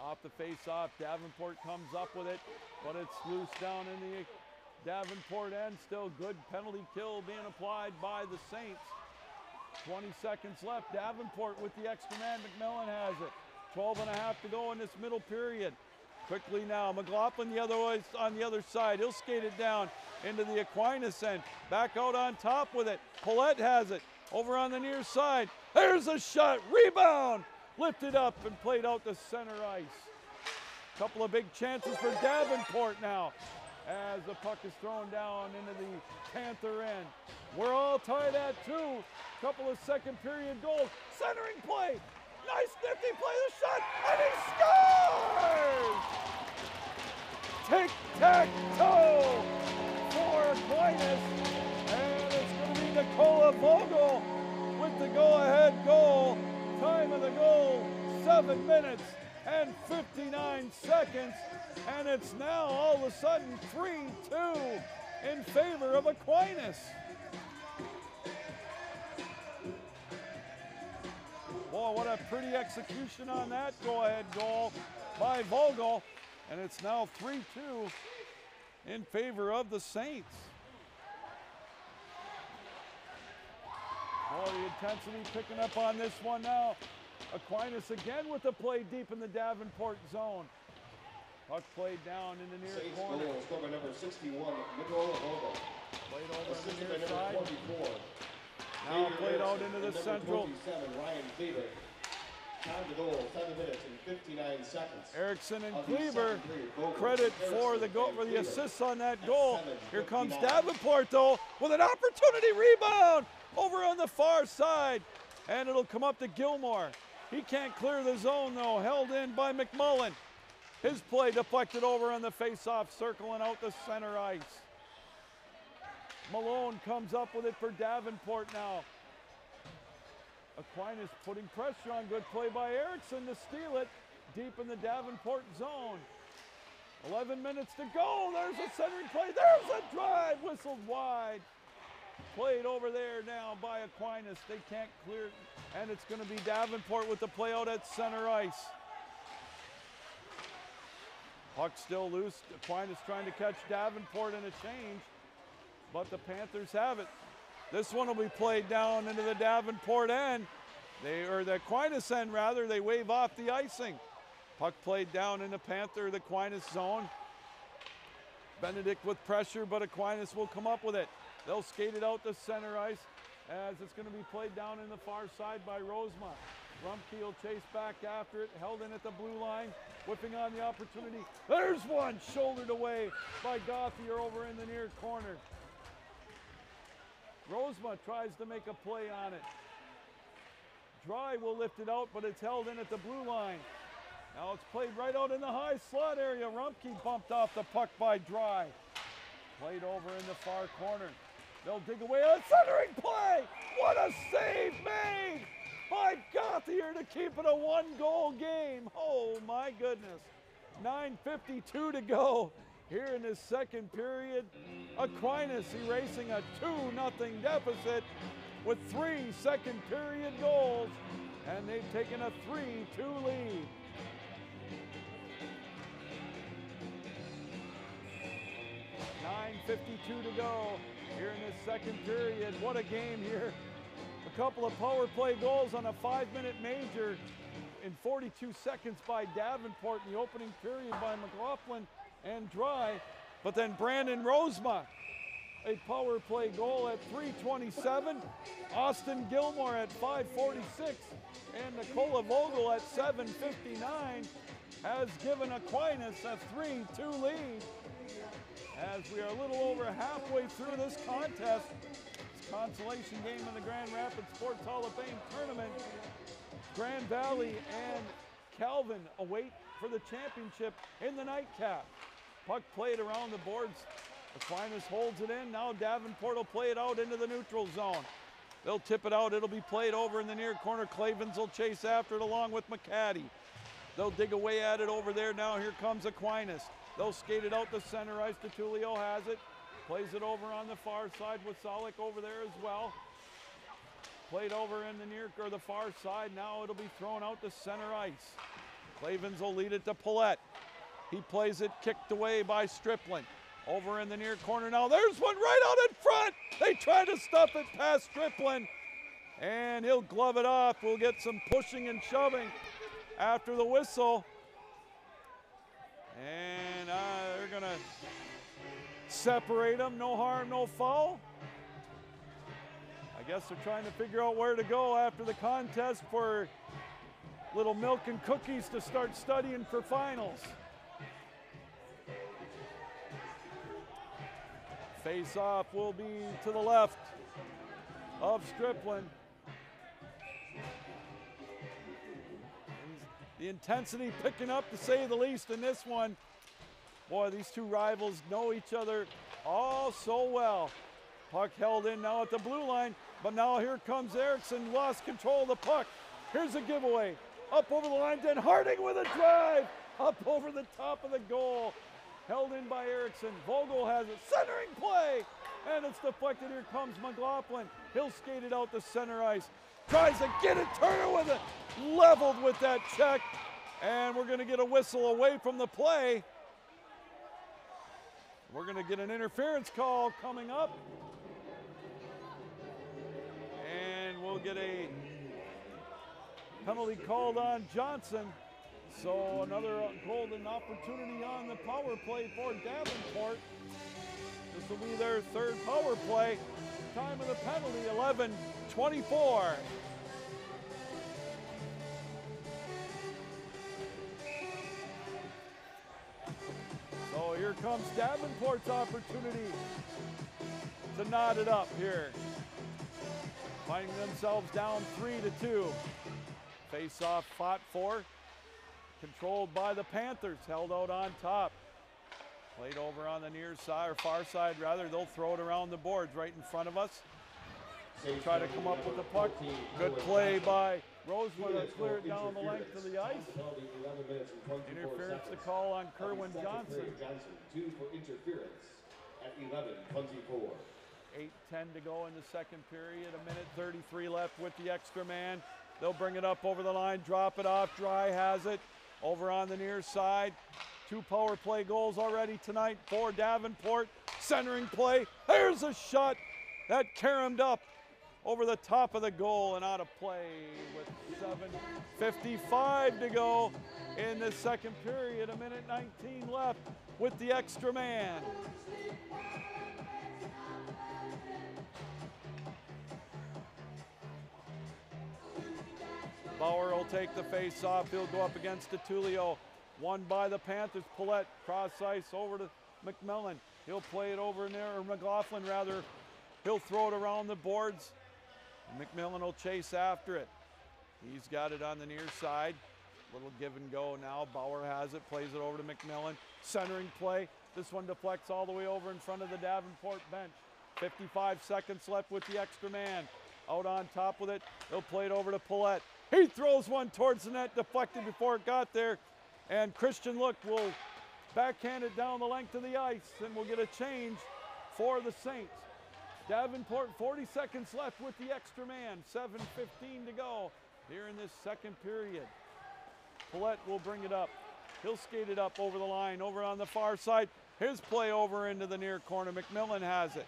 Off the face-off, Davenport comes up with it, but it's loose down in the Davenport end. Still good penalty kill being applied by the Saints. 20 seconds left. Davenport with the extra man. McMillan has it. 12 and a half to go in this middle period. Quickly now, McLaughlin the other way on the other side. He'll skate it down into the Aquinas end. Back out on top with it. Paulette has it over on the near side. There's a shot. Rebound. Lifted up and played out to center ice. Couple of big chances for Davenport now as the puck is thrown down into the Panther end. We're all tied at two. Couple of second period goals. Centering play. Nice nifty play. The shot. And he scores! Tic tac toe for Aquinas. And it's going to be Nicola Vogel with the go ahead goal. Time of the goal, seven minutes and 59 seconds. And it's now all of a sudden 3 2 in favor of Aquinas. Boy, what a pretty execution on that go ahead goal by Vogel. And it's now 3 2 in favor of the Saints. Boy, the intensity picking up on this one now. Aquinas again with the play deep in the Davenport zone. Puck played down in the near Saints corner. goal number 61, Nicola Vogel. Played over on Assisted the by near number side. 24. Now played out into the central. 27, Ryan Faber. Time to goal, 7 minutes and 59 seconds. Erickson and Of the Kleber second period, Vogel, credit for the goal for the assists on that At goal. Here comes Davenport though with an opportunity rebound over on the far side, and it'll come up to Gilmore. He can't clear the zone though, held in by McMullen. His play deflected over on the face-off circle and out the center ice. Malone comes up with it for Davenport now. Aquinas putting pressure on. Good play by Erickson to steal it deep in the Davenport zone. 11 minutes to go. There's a centering play. There's a drive. Whistled wide. Played over there now by Aquinas. They can't clear. And it's going to be Davenport with the play out at center ice. Puck still loose. Aquinas trying to catch Davenport in a change. But the Panthers have it. This one will be played down into the Davenport end. They or the Aquinas end rather. They wave off the icing. Puck played down in the Panther, the Aquinas zone. Benedict with pressure, but Aquinas will come up with it. They'll skate it out to center ice as it's going to be played down in the far side by Rosema. Rumpke will chase back after it, held in at the blue line, whipping on the opportunity. There's one shouldered away by Gauthier over in the near corner. Rosema tries to make a play on it. Dry will lift it out, but it's held in at the blue line. Now it's played right out in the high slot area. Rumpke bumped off the puck by Dry. Played over in the far corner. They'll dig away on a centering play. What a save made by Gauthier to keep it a one goal game. Oh my goodness. 9.52 to go here in this second period. Aquinas erasing a 2 0 deficit with three second period goals, and they've taken a 3 2 lead. Nine fifty-two to go here in this second period. What a game here. A couple of power play goals on a five-minute major in 42 seconds by Davenport in the opening period by McLaughlin and Dry. But then Brandon Rosema, a power play goal at 327. Austin Gilmore at 546. And Nicola Vogel at 759 has given Aquinas a 3 2 lead. As we are a little over halfway through this contest, this consolation game in the Grand Rapids Sports Hall of Fame tournament. Grand Valley and Calvin await for the championship in the nightcap. Puck played around the boards. Aquinas holds it in. Now Davenport will play it out into the neutral zone. They'll tip it out. It'll be played over in the near corner. Clavens will chase after it along with McCaddy. They'll dig away at it over there. Now here comes Aquinas. They'll skate it out the center ice. Tertulio has it. Plays it over on the far side with Solik over there as well. Played over in the near or the far side. Now it'll be thrown out to center ice. Clavens will lead it to Paulette. He plays it kicked away by Striplin. Over in the near corner now. There's one right out in front. They try to stuff it past Striplin. And he'll glove it off. We'll get some pushing and shoving after the whistle. And uh, they're going to separate them. No harm, no foul. I guess they're trying to figure out where to go after the contest for little milk and cookies to start studying for finals. Face off will be to the left of Striplin. The intensity picking up to say the least in this one. Boy, these two rivals know each other all so well. Puck held in now at the blue line, but now here comes Erickson, lost control of the puck. Here's a giveaway. Up over the line, then Harding with a drive. Up over the top of the goal. Held in by Erickson. Vogel has a Centering play. And it's deflected. Here comes McLaughlin. He'll skate it out to center ice. Tries to get it. Turner with it. Leveled with that check. And we're going to get a whistle away from the play. We're going to get an interference call coming up. And we'll get a penalty called on Johnson. So another golden opportunity on the power play for Davenport. This will be their third power play. Time of the penalty, 11:24. So here comes Davenport's opportunity to knot it up here. Finding themselves down three to two. Face off, fought for. Controlled by the Panthers, held out on top. Played over on the near side, or far side rather. They'll throw it around the boards right in front of us. Try to come up with the puck. Good play by Rosema to clear it down the length of the ice. Interference to call on Kerwin Johnson. Johnson, two for interference at 11:24. 8-10 to go in the second period. A minute 33 left with the extra man. They'll bring it up over the line, drop it off. Dry has it over on the near side. Two power play goals already tonight for Davenport. Centering play. There's a shot that caromed up over the top of the goal and out of play with 7.55 to go in the second period. A minute 19 left with the extra man. Bauer will take the face off. He'll go up against DeTulio. Won by the Panthers. Paulette cross ice over to McMillan. He'll play it over in there, or McLaughlin rather. He'll throw it around the boards. McMillan will chase after it. He's got it on the near side. Little give and go now. Bauer has it, plays it over to McMillan. Centering play. This one deflects all the way over in front of the Davenport bench. 55 seconds left with the extra man. Out on top with it. He'll play it over to Paulette. He throws one towards the net, deflected before it got there. And Christian Look will backhand it down the length of the ice, and we'll get a change for the Saints. Davenport, 40 seconds left with the extra man. 7.15 to go here in this second period. Paulette will bring it up. He'll skate it up over the line, over on the far side. His play over into the near corner. McMillan has it.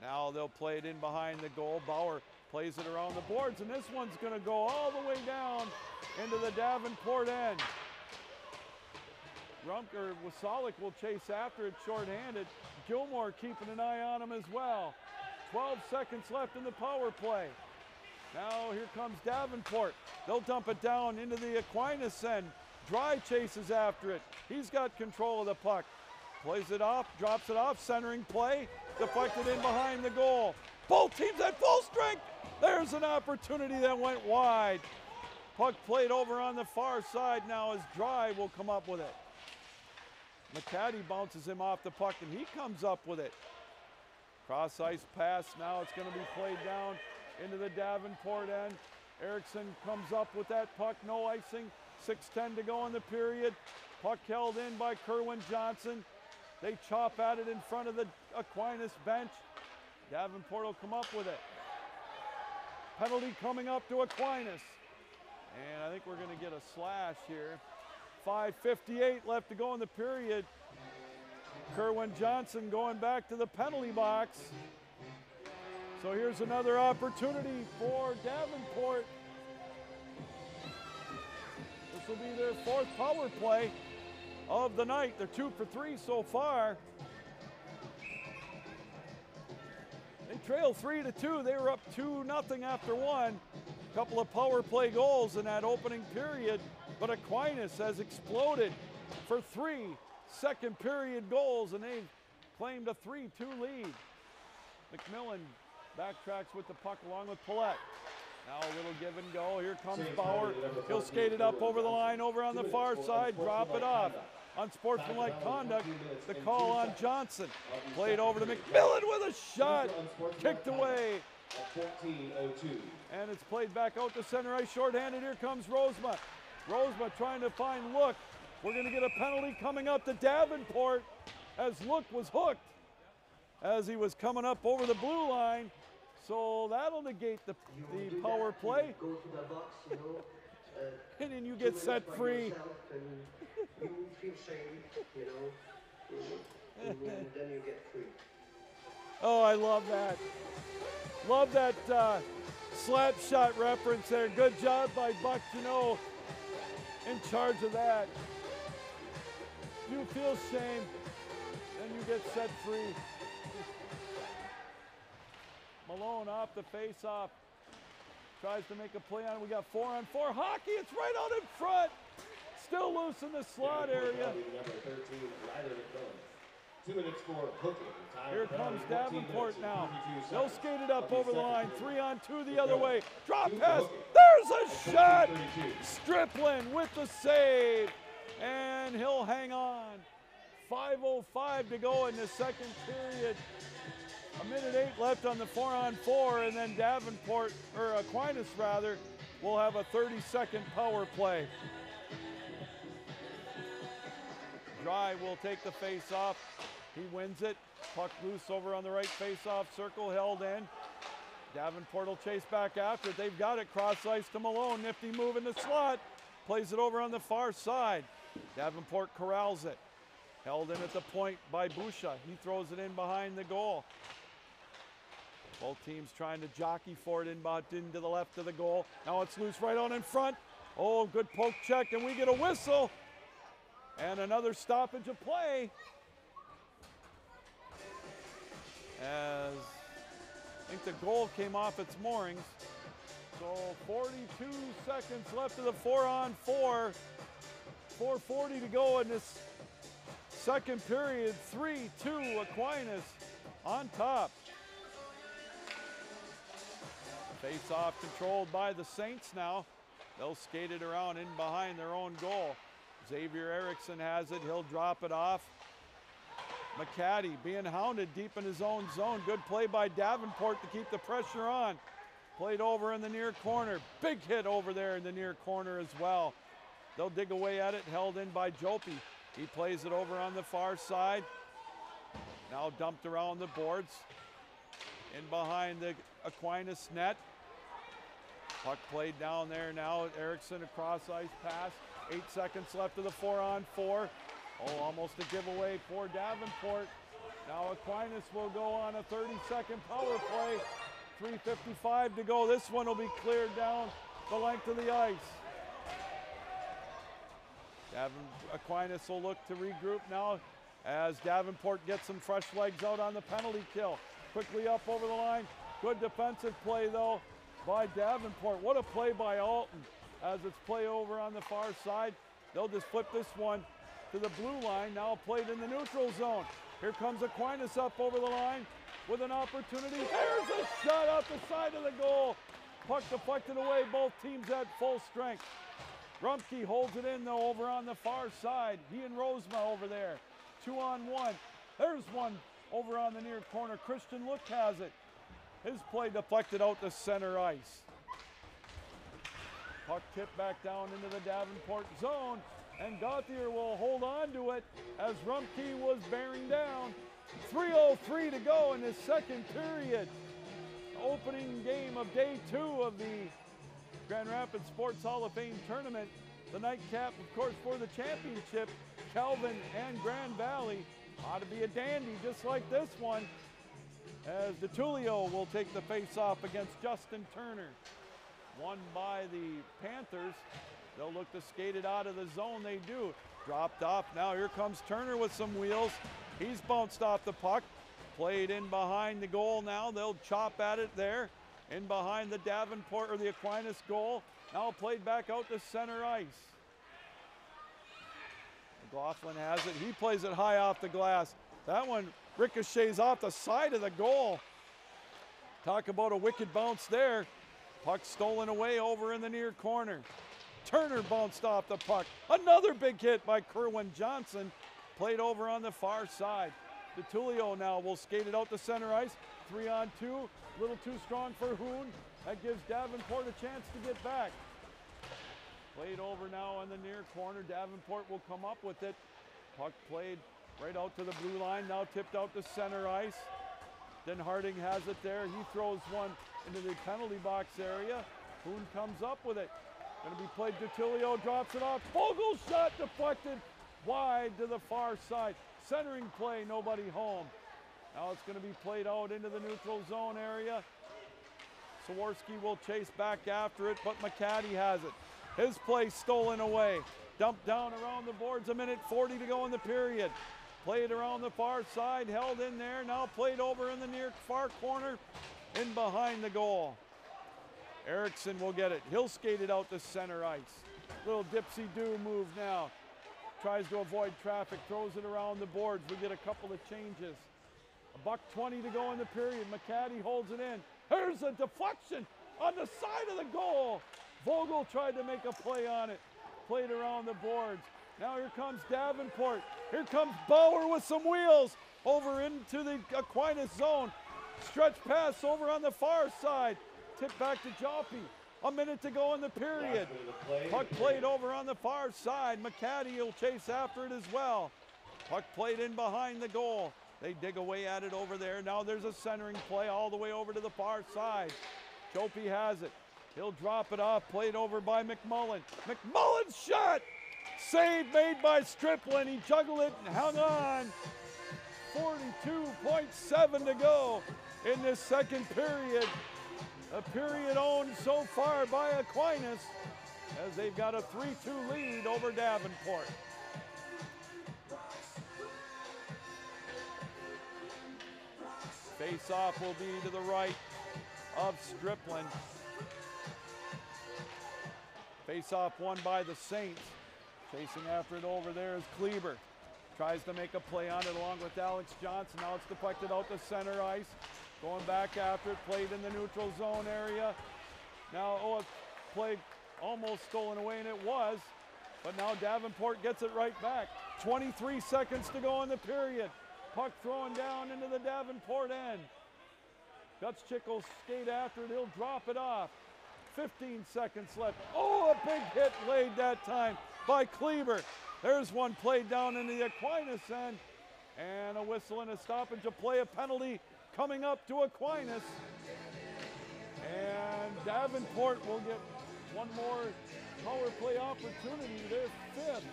Now they'll play it in behind the goal. Bauer plays it around the boards, and this one's going to go all the way down into the Davenport end. Rumpke Wasalik will chase after it shorthanded. Gilmore keeping an eye on him as well. 12 seconds left in the power play. Now here comes Davenport. They'll dump it down into the Aquinas end. Dry chases after it. He's got control of the puck. Plays it off, drops it off, centering play, deflected in behind the goal. Both teams at full strength. There's an opportunity that went wide. Puck played over on the far side now as Dry will come up with it. McCaddy bounces him off the puck and he comes up with it. Cross ice pass. Now it's going to be played down into the Davenport end. Erickson comes up with that puck. No icing. 6.10 to go in the period. Puck held in by Kerwin Johnson. They chop at it in front of the Aquinas bench. Davenport will come up with it. Penalty coming up to Aquinas. And I think we're going to get a slash here. 5.58 left to go in the period. Kerwin Johnson going back to the penalty box. So here's another opportunity for Davenport. This will be their fourth power play of the night. They're two for three so far. They trail three to two. They were up two nothing after one. A couple of power play goals in that opening period, but Aquinas has exploded for three second period goals, and they've claimed a 3 2 lead. McMillan backtracks with the puck along with Paulette. Now a little give and go. Here comes Bauer. He'll skate it up over the line, over on the far side, drop it off. Unsportsmanlike conduct, the call on Johnson. Played over to McMillan with a shot, kicked away. At 14:02. And it's played back out to center ice, shorthanded. Here comes Rosema. Rosema trying to find Look. We're going to get a penalty coming up to Davenport as Look was hooked as he was coming up over the blue line. So that'll negate the, the power play. You go to the box, you know, And then you get set free. and you feel shame, you know, and, and then you get free. Oh, I love that. Love that uh, slap shot reference there. Good job by Buck Janot in charge of that. You feel shame, then you get set free. [LAUGHS] Malone off the face off. Tries to make a play on it. We got four on four. Hockey, it's right out in front. Still loose in the slot area. Number 13, Ryder McMillan. Two minutes for hooking. Here comes Davenport now. They'll skate it up over the line. Three on two the other way. Drop pass. There's a shot. 32. Striplin with the save. And he'll hang on. 5.05 to go in the second period. A minute eight left on the four on four, and then Davenport, or Aquinas rather, will have a 30 second power play. Dry will take the face off. He wins it. Puck loose over on the right face off circle, held in. Davenport will chase back after. They've got it cross ice to Malone. Nifty move in the slot. Plays it over on the far side. Davenport corrals it. Held in at the point by Busha. He throws it in behind the goal. Both teams trying to jockey for it in about into the left of the goal. Now it's loose right on in front. Oh, good poke check, and we get a whistle. And another stoppage of play. As I think the goal came off its moorings. So 42 seconds left of the four on four. 440 to go in this second period. 3 2 Aquinas on top. Face off controlled by the Saints now. They'll skate it around in behind their own goal. Xavier Erickson has it. He'll drop it off. McCaddy being hounded deep in his own zone. Good play by Davenport to keep the pressure on. Played over in the near corner. Big hit over there in the near corner as well. They'll dig away at it, held in by Jopi. He plays it over on the far side. Now dumped around the boards. In behind the Aquinas net. Puck played down there now. Erickson across ice pass. Eight seconds left of the four on four. Oh, almost a giveaway for Davenport. Now Aquinas will go on a 30 second power play. 3.55 to go. This one will be cleared down the length of the ice. Davin, Aquinas will look to regroup now as Davenport gets some fresh legs out on the penalty kill. Quickly up over the line. Good defensive play though by Davenport. What a play by Alton as it's play over on the far side. They'll just flip this one to the blue line. Now played in the neutral zone. Here comes Aquinas up over the line with an opportunity. There's a shot out the side of the goal. Puck deflected away. Both teams at full strength. Rumpke holds it in though over on the far side. He and Rosema over there. Two on one. There's one over on the near corner. Christian Look has it. His play deflected out to center ice. Puck tipped back down into the Davenport zone, and Gauthier will hold on to it as Rumpke was bearing down. 3.03 to go in this second period. Opening game of day two of the Grand Rapids Sports Hall of Fame tournament. The nightcap, of course, for the championship. Calvin and Grand Valley ought to be a dandy just like this one as DeTulio will take the face off against Justin Turner. Won by the Panthers. They'll look to skate it out of the zone. They do. Dropped off. Now here comes Turner with some wheels. He's bounced off the puck. Played in behind the goal now. They'll chop at it there. In behind the Davenport or the Aquinas goal. Now played back out to center ice. McLaughlin has it. He plays it high off the glass. That one ricochets off the side of the goal. Talk about a wicked bounce there. Puck stolen away over in the near corner. Turner bounced off the puck. Another big hit by Kerwin Johnson. Played over on the far side. DeTulio now will skate it out to center ice. Three on two. A little too strong for Hoon. That gives Davenport a chance to get back. Played over now on the near corner. Davenport will come up with it. Puck played right out to the blue line. Now tipped out to center ice. Then Harding has it there. He throws one into the penalty box area. Hoon comes up with it. Going to be played. DeTilio drops it off. Vogel shot deflected wide to the far side. Centering play, nobody home. Now it's going to be played out into the neutral zone area. Sawarski will chase back after it, but McCaddy has it. His play stolen away. Dumped down around the boards, a minute 40 to go in the period. Played around the far side, held in there, now played over in the near far corner, in behind the goal. Erickson will get it. He'll skate it out to center ice. Little dipsy do move now. tries to avoid traffic, throws it around the boards. We get a couple of changes. A buck 20 to go in the period. McCaddy holds it in. Here's a deflection on the side of the goal. Vogel tried to make a play on it, played around the boards. Now here comes Davenport. Here comes Bauer with some wheels over into the Aquinas zone. Stretch pass over on the far side. Tip back to Joppy. A minute to go in the period. Puck played over on the far side. McCaddy will chase after it as well. Puck played in behind the goal. They dig away at it over there. Now there's a centering play all the way over to the far side. Joppy has it. He'll drop it off, played over by McMullen. McMullen's shot! Save made by Striplin. He juggled it and hung on. 42.7 to go in this second period. A period owned so far by Aquinas as they've got a 3 2 lead over Davenport. Face off will be to the right of Striplin. Face off won by the Saints. Chasing after it over there is Kleber. Tries to make a play on it along with Alex Johnson. Now it's deflected out to center ice. Going back after it, played in the neutral zone area. Now, oh, play almost stolen away, and it was. But now Davenport gets it right back. 23 seconds to go in the period. Puck thrown down into the Davenport end. Gutschik will skate after it. He'll drop it off. 15 seconds left. Oh, a big hit laid that time by Kleber. There's one played down in the Aquinas end. And a whistle and a stoppage of play, a penalty coming up to Aquinas. And Davenport will get one more power play opportunity, their fifth.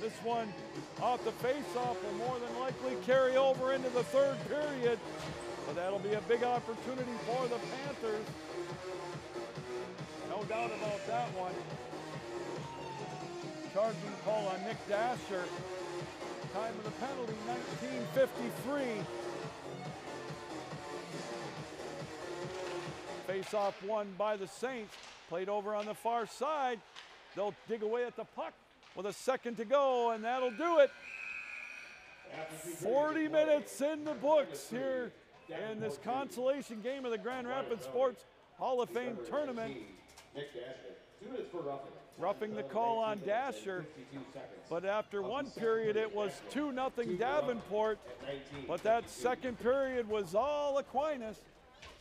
This one off the face-off will more than likely carry over into the third period. But that'll be a big opportunity for the Panthers. No doubt about that one. Charging call on Nick Dashner. Time of the penalty, 1953. Face-off won by the Saints. Played over on the far side. They'll dig away at the puck with a second to go, and that'll do it. 40 minutes in the books here in this consolation game of the Grand Rapids Sports Hall of Fame tournament. Nick Dashner, two minutes for roughing. Roughing the call on Dashner, but after one period it was 2 nothing Davenport, but that second period was all Aquinas.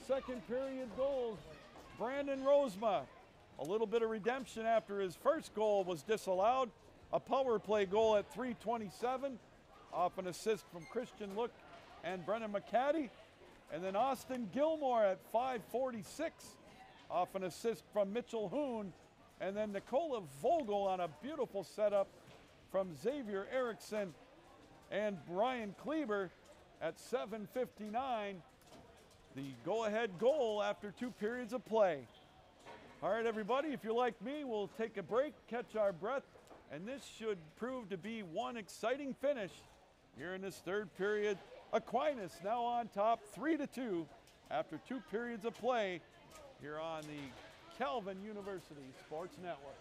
Second period goals, Brandon Rosema. A little bit of redemption after his first goal was disallowed. A power play goal at 327 off an assist from Christian Look and Brennan McCaddy. And then Austin Gilmore at 546 off an assist from Mitchell Hoon. And then Nicola Vogel on a beautiful setup from Xavier Erickson and Brian Kleber at 759. The go ahead goal after two periods of play. All right, everybody, if you're like me, we'll take a break, catch our breath, and this should prove to be one exciting finish here in this third period. Aquinas now on top, three to two, after two periods of play here on the Calvin University Sports Network.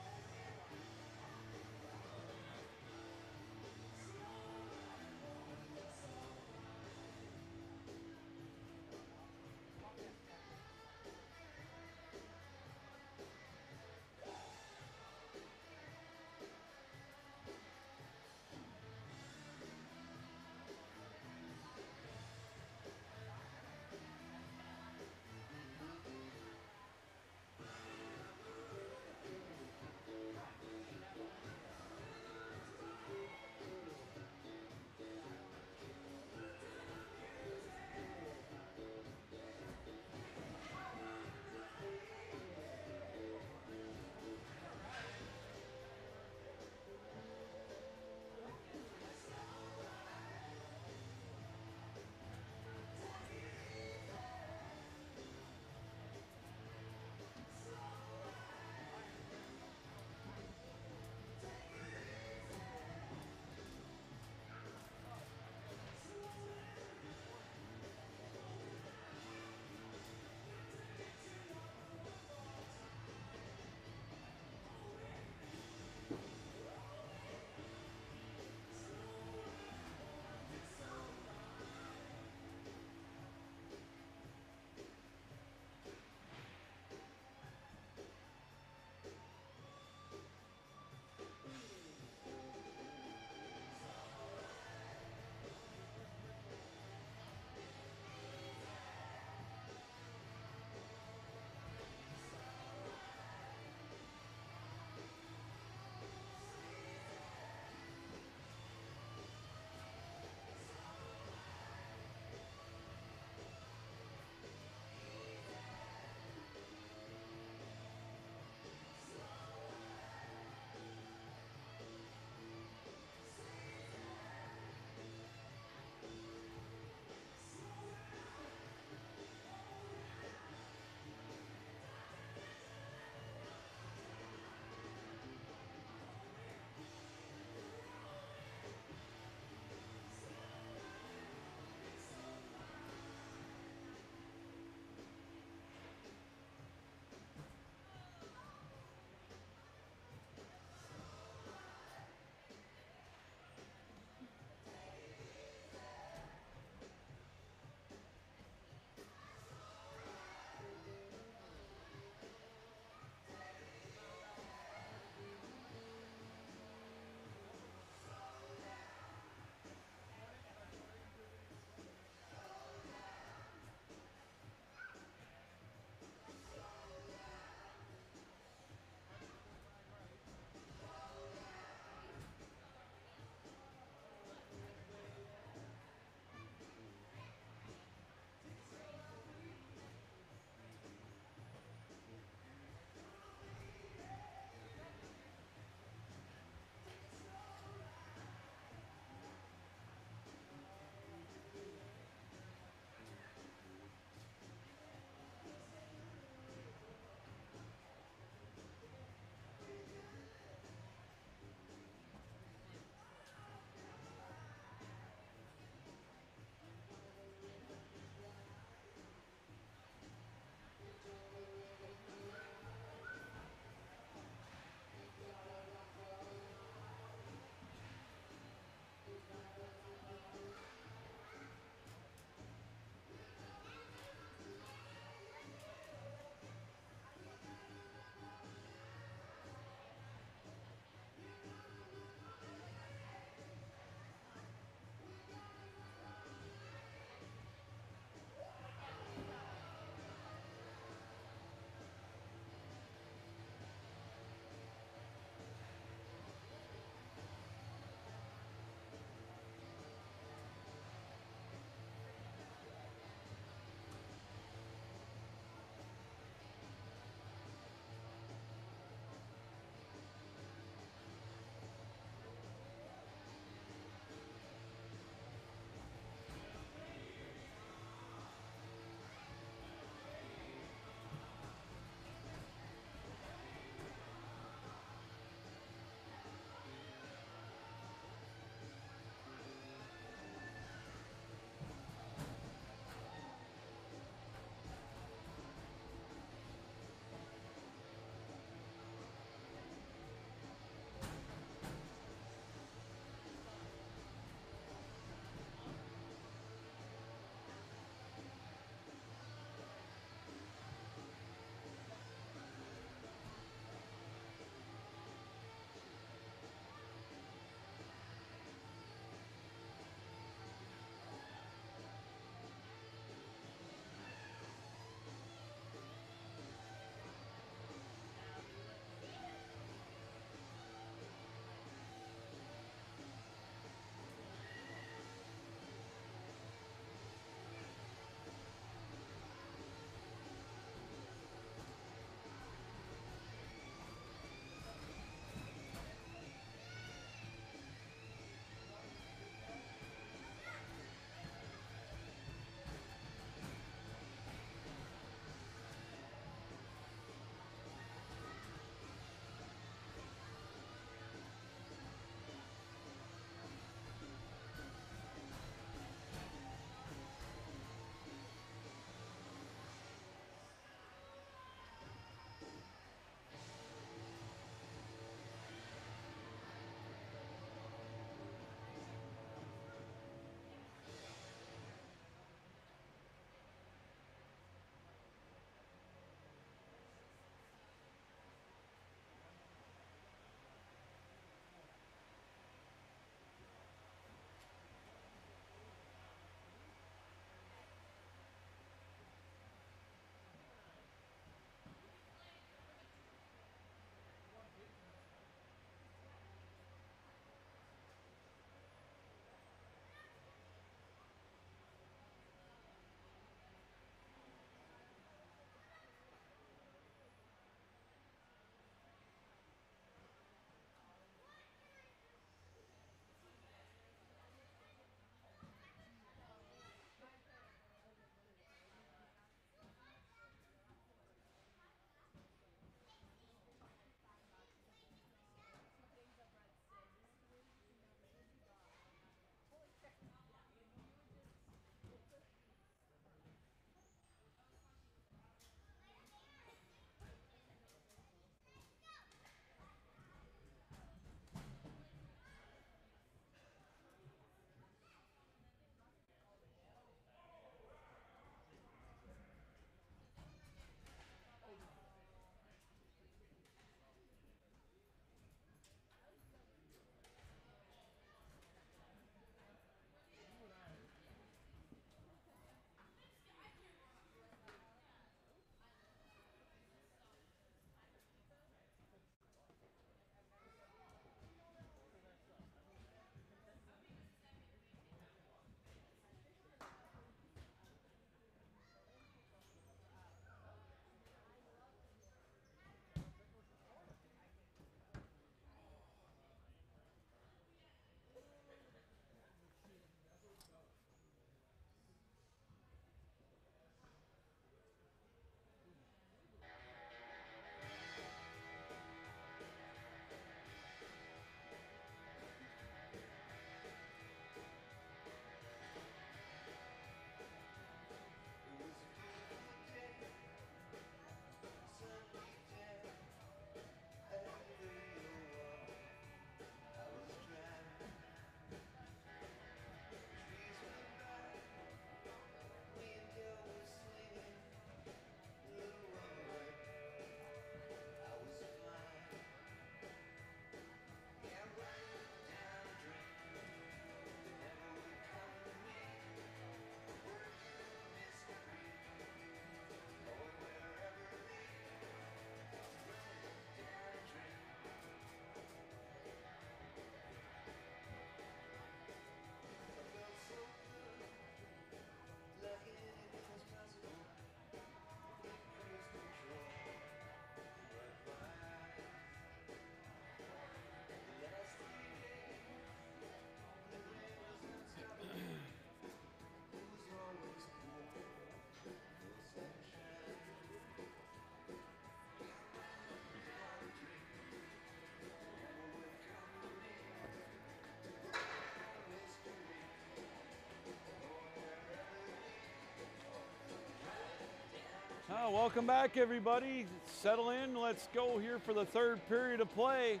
Uh, welcome back, everybody. Settle in. Let's go here for the third period of play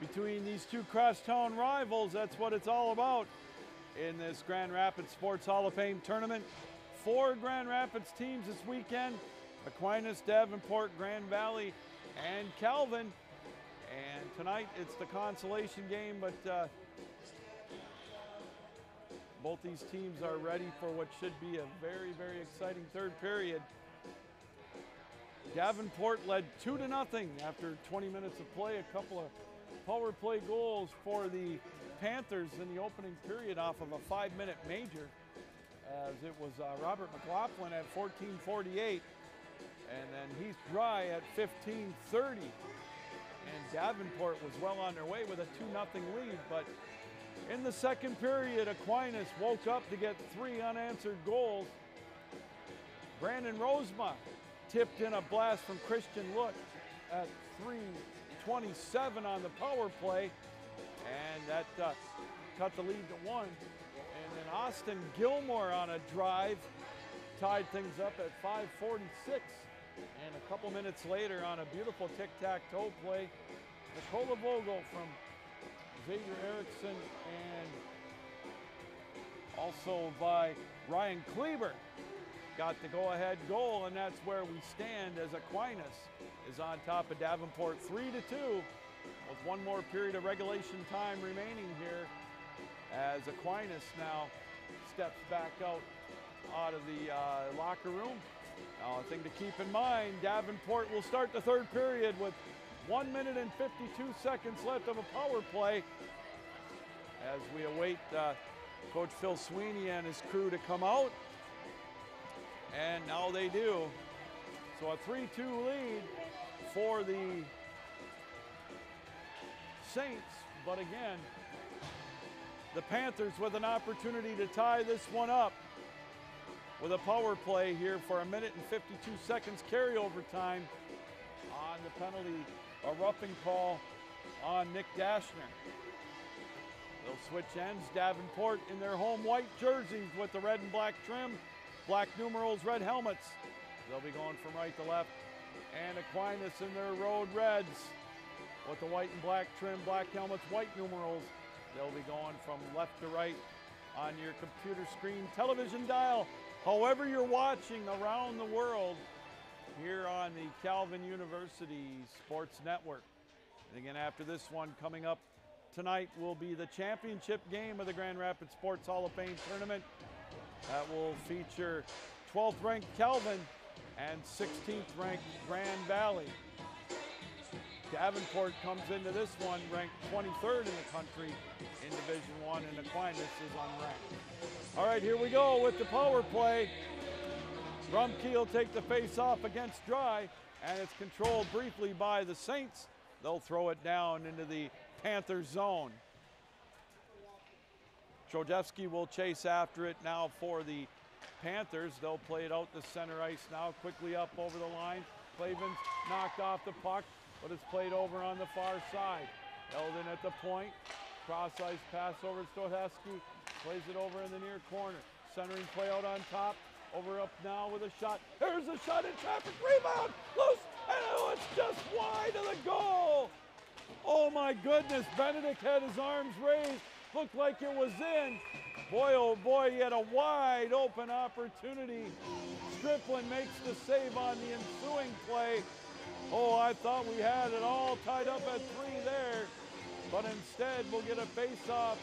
between these two crosstown rivals. That's what it's all about in this Grand Rapids Sports Hall of Fame tournament. Four Grand Rapids teams this weekend Aquinas, Davenport, Grand Valley, and Calvin. And tonight it's the consolation game, but uh, both these teams are ready for what should be a very, very exciting third period. Davenport led two to nothing after 20 minutes of play. A couple of power play goals for the Panthers in the opening period off of a five-minute major, as it was uh, Robert McLaughlin at 14:48, and then Heath Dry at 15:30. And Davenport was well on their way with a 2 0 lead, but in the second period, Aquinas woke up to get three unanswered goals. Brandon Rosema tipped in a blast from Christian Look at 3:27 on the power play, and that uh, cut the lead to one. And then Austin Gilmore on a drive tied things up at 5:46. And a couple minutes later, on a beautiful tic-tac-toe play, Nicola Vogel from Xavier Erickson and also by Ryan Kleber got the go-ahead goal, and that's where we stand as Aquinas is on top of Davenport, three to two, with one more period of regulation time remaining here, as Aquinas now steps back out out of the uh, locker room. Now, a thing to keep in mind: Davenport will start the third period with one minute and 52 seconds left of a power play, as we await uh, Coach Phil Sweeney and his crew to come out. And now they do. So a 3 2 lead for the Saints. But again, the Panthers with an opportunity to tie this one up with a power play here for a minute and 52 seconds carryover time on the penalty, a roughing call on Nick Dashner. They'll switch ends. Davenport in their home white jerseys with the red and black trim, black numerals, red helmets. They'll be going from right to left. And Aquinas in their road reds with the white and black trim, black helmets, white numerals. They'll be going from left to right on your computer screen, television dial, however you're watching around the world here on the Calvin University Sports Network. And again, after this one coming up tonight will be the championship game of the Grand Rapids Sports Hall of Fame tournament. That will feature 12th ranked Calvin and 16th ranked Grand Valley. Davenport comes into this one ranked 23rd in the country in Division One, and Aquinas is unranked. All right, here we go with the power play. Rumpke will take the face off against Dry, and it's controlled briefly by the Saints. They'll throw it down into the Panther zone. Trojewski will chase after it now for the Panthers. They'll play it out the center ice now, quickly up over the line. Clavens knocked off the puck, but it's played over on the far side. Eldon at the point. Cross ice pass over to Stohesky. Plays it over in the near corner. Centering play out on top. Over up now with a shot. There's a shot in traffic. Rebound. Loose. And oh, it's just wide of the goal. Oh my goodness. Benedict had his arms raised. Looked like it was in. Boy, oh boy, he had a wide open opportunity. Striplin makes the save on the ensuing play. Oh, I thought we had it all tied up at three there, but instead we'll get a face-off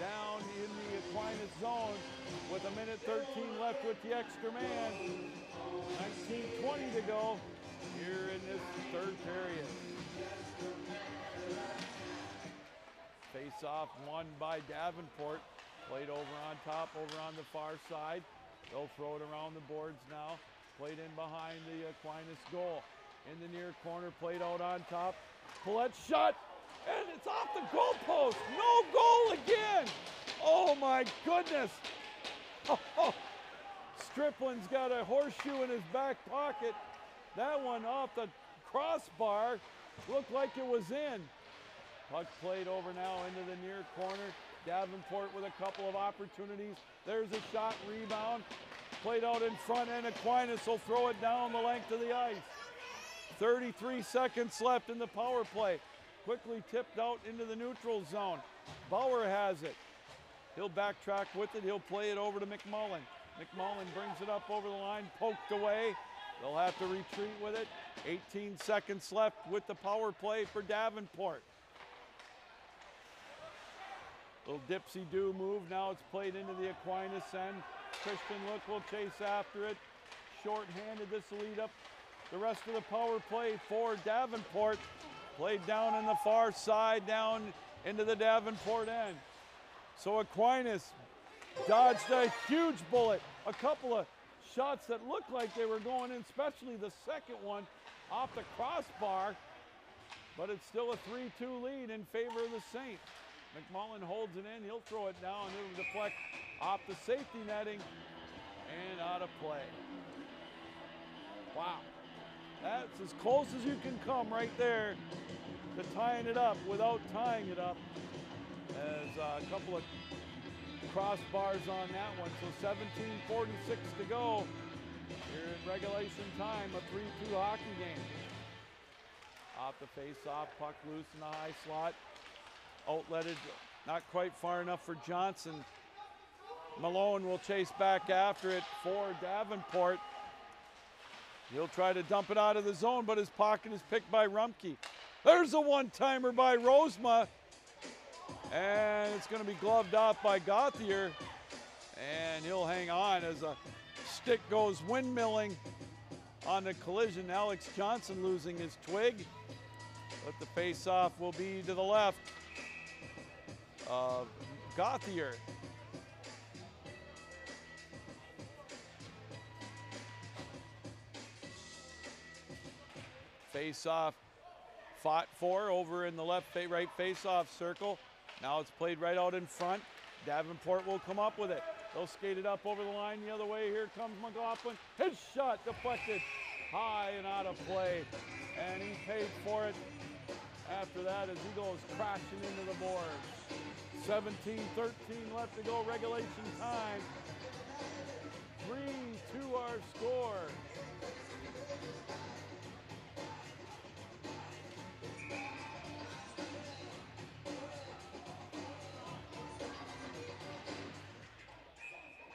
down in the Aquinas zone with a minute 13 left with the extra man. 19-20 to go here in this third period. Face-off won by Davenport. Played over on top, over on the far side. They'll throw it around the boards now. Played in behind the Aquinas goal. In the near corner, played out on top. Paulette shot, and it's off the goalpost. No goal again. Oh my goodness. [LAUGHS] Oh, Striplin's got a horseshoe in his back pocket. That one off the crossbar looked like it was in. Puck played over now into the near corner. Davenport with a couple of opportunities. There's a shot, rebound. Played out in front, and Aquinas will throw it down the length of the ice. 33 seconds left in the power play. Quickly tipped out into the neutral zone. Bauer has it. He'll backtrack with it. He'll play it over to McMullen. McMullen brings it up over the line, poked away. They'll have to retreat with it. 18 seconds left with the power play for Davenport. Little dipsy do move. Now it's played into the Aquinas end. Christian Look will chase after it. Short-handed. This lead up the rest of the power play for Davenport. Played down in the far side, down into the Davenport end. So Aquinas dodged a huge bullet. A couple of shots that looked like they were going in, especially the second one off the crossbar. But it's still a 3-2 lead in favor of the Saints. McMullen holds it in. He'll throw it down. And it'll deflect off the safety netting and out of play. Wow. That's as close as you can come right there to tying it up without tying it up. As a couple of crossbars on that one. So 17:46 to go here in regulation time, a 3-2 hockey game. Off the face-off, puck loose in the high slot. Outletted, not quite far enough for Johnson. Malone will chase back after it for Davenport. He'll try to dump it out of the zone, but his pocket is picked by Rumpke. There's a one-timer by Rosema. And it's going to be gloved off by Gauthier. And he'll hang on as a stick goes windmilling on the collision. Alex Johnson losing his twig. But the face-off will be to the left of Gauthier. Face-off fought for over in the left right face-off circle. Now it's played right out in front. Davenport will come up with it. They'll skate it up over the line the other way. Here comes McLaughlin. His shot deflected high and out of play. And he paid for it after that as he goes crashing into the board. 17 13 left to go, regulation time. 3 2 our score.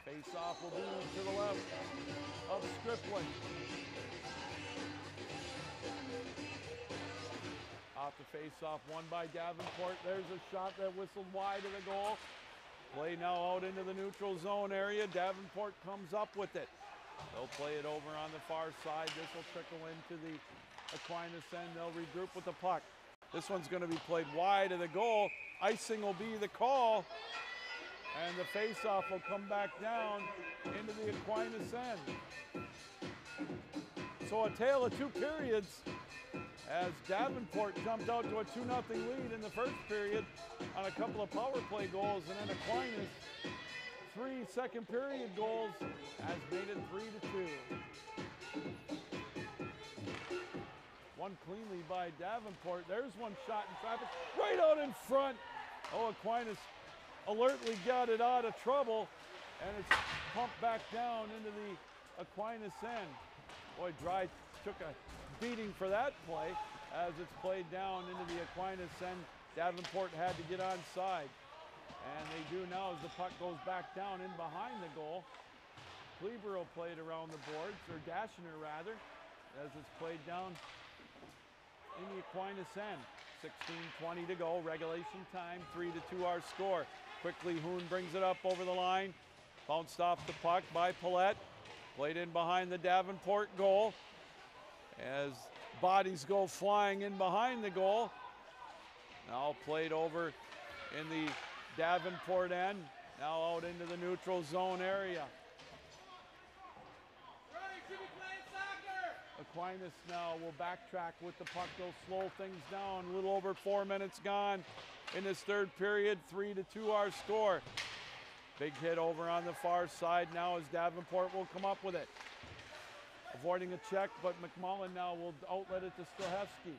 Face off will be to the left of Striplin. Off the face off, one by Davenport. There's a shot that whistled wide of the goal. Play now out into the neutral zone area. Davenport comes up with it. They'll play it over on the far side. This will trickle into the Aquinas end. They'll regroup with the puck. This one's going to be played wide of the goal. Icing will be the call. And the face-off will come back down into the Aquinas end. So a tale of two periods as Davenport jumped out to a 2-0 lead in the first period on a couple of power play goals, and then Aquinas, three second period goals, has made it 3 to 2. One cleanly by Davenport. There's one shot in traffic, right out in front. Oh, Aquinas alertly got it out of trouble, and it's pumped back down into the Aquinas end. Boy, Dry took a beating for that play as it's played down into the Aquinas end. Davenport had to get onside. And they do now as the puck goes back down in behind the goal. Kleber will play it around the boards, or Dashner rather, as it's played down in the Aquinas end. 16-20 to go, regulation time, 3 to 2 our score. Quickly Hoon brings it up over the line. Bounced off the puck by Paulette. Played in behind the Davenport goal. As bodies go flying in behind the goal. Now played over in the Davenport end. Now out into the neutral zone area. Aquinas now will backtrack with the puck. They'll slow things down. A little over four minutes gone in this third period. Three to two our score. Big hit over on the far side now as Davenport will come up with it. Avoiding a check, but McMullen now will outlet it to Stohevsky.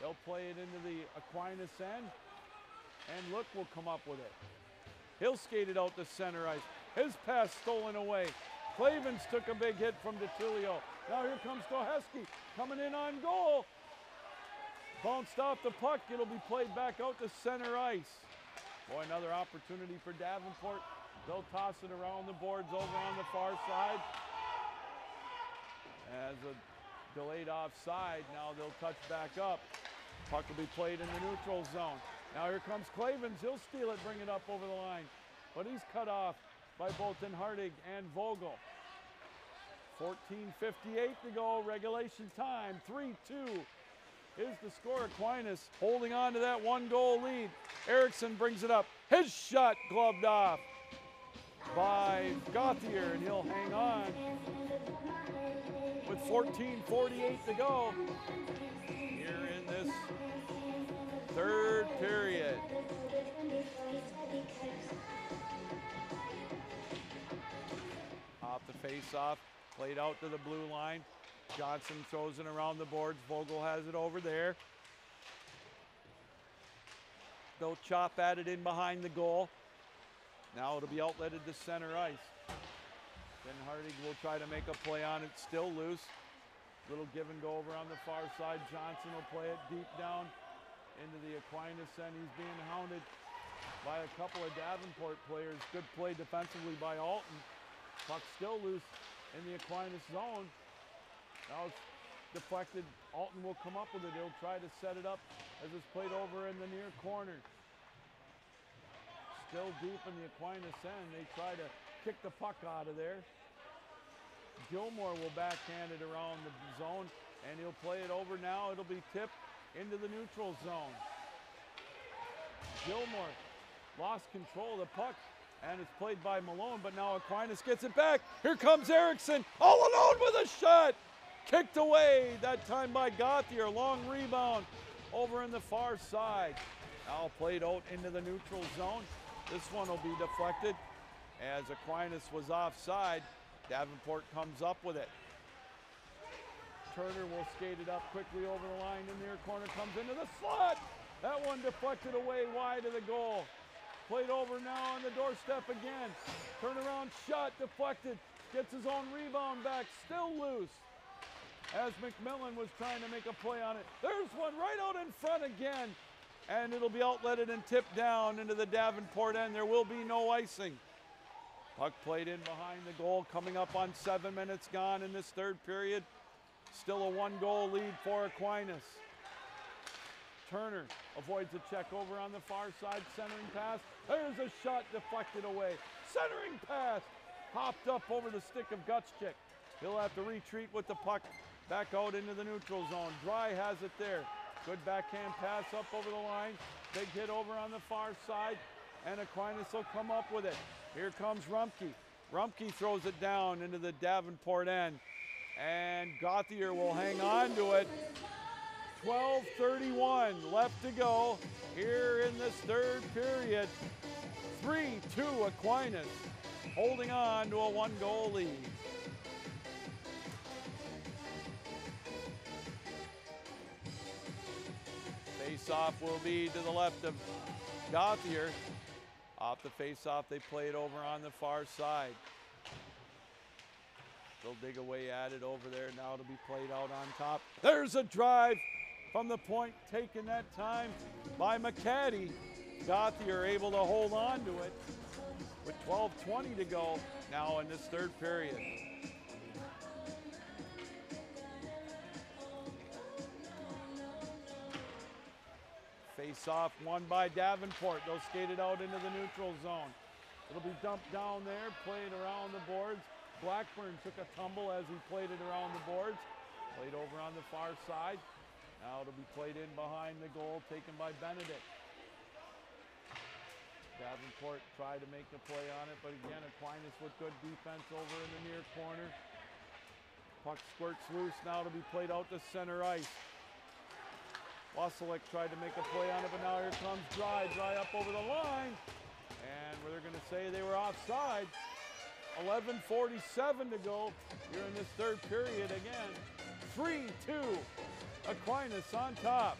They'll play it into the Aquinas end, and Look will come up with it. He'll skate it out to center ice. His pass stolen away. Clavens took a big hit from DeTilio. Now here comes Stoheski coming in on goal. Bounced off the puck. It'll be played back out to center ice. Boy, another opportunity for Davenport. They'll toss it around the boards over on the far side. As a delayed offside, now they'll touch back up. Puck will be played in the neutral zone. Now here comes Clavens. He'll steal it, bring it up over the line. But he's cut off by Bolton Hardig and Vogel. 14.58 to go, regulation time, 3-2 is the score. Aquinas holding on to that one goal lead. Erickson brings it up. His shot gloved off by Gauthier, and he'll hang on with 14.48 to go here in this third period. Off the face-off, played out to the blue line. Johnson throws it around the boards. Vogel has it over there. They'll chop at it in behind the goal. Now it'll be outletted to center ice. Then Hardig will try to make a play on it, still loose. Little give and go over on the far side. Johnson will play it deep down into the Aquinas end. He's being hounded by a couple of Davenport players. Good play defensively by Alton. Puck still loose in the Aquinas zone. Now it's deflected. Alton will come up with it. He'll try to set it up as it's played over in the near corner. Still deep in the Aquinas end. They try to kick the puck out of there. Gilmore will backhand it around the zone and he'll play it over now. It'll be tipped into the neutral zone. Gilmore lost control of the puck and it's played by Malone, but now Aquinas gets it back. Here comes Erickson, all alone with a shot. Kicked away, that time by Gauthier. Long rebound over in the far side. Now played out into the neutral zone. This one will be deflected as Aquinas was offside. Davenport comes up with it. Turner will skate it up quickly over the line. In near corner comes into the slot. That one deflected away wide of the goal. Played over now on the doorstep again. Turnaround shot deflected. Gets his own rebound back. Still loose as McMillan was trying to make a play on it. There's one right out in front again, and it'll be outletted and tipped down into the Davenport end. There will be no icing. Puck played in behind the goal, coming up on seven minutes gone in this third period. Still a one goal lead for Aquinas. Turner avoids a check over on the far side, centering pass. There's a shot deflected away. Centering pass hopped up over the stick of Gutschik. He'll have to retreat with the puck back out into the neutral zone. Dry has it there. Good backhand pass up over the line. Big hit over on the far side. And Aquinas will come up with it. Here comes Rumpke. Rumpke throws it down into the Davenport end. And Gauthier will hang on to it. 12.31 left to go here in this third period. 3-2 Aquinas holding on to a one goal lead. Face-off will be to the left of Gauthier. Off the face-off, they play it over on the far side. They'll dig away at it over there. Now it'll be played out on top. There's a drive from the point taken that time by McCaddy. Gauthier able to hold on to it with 12.20 to go now in this third period. Face off won by Davenport. They'll skate it out into the neutral zone. It'll be dumped down there, played around the boards. Blackburn took a tumble as he played it around the boards. Played over on the far side. Now it'll be played in behind the goal, taken by Benedict. Davenport tried to make the play on it, but again, Aquinas with good defense over in the near corner. Puck squirts loose, now to be played out to center ice. Wasilek tried to make a play on it, but now here comes Dry. Dry up over the line. And where they're going to say they were offside. 11.47 to go here in this third period again. 3-2, Aquinas on top.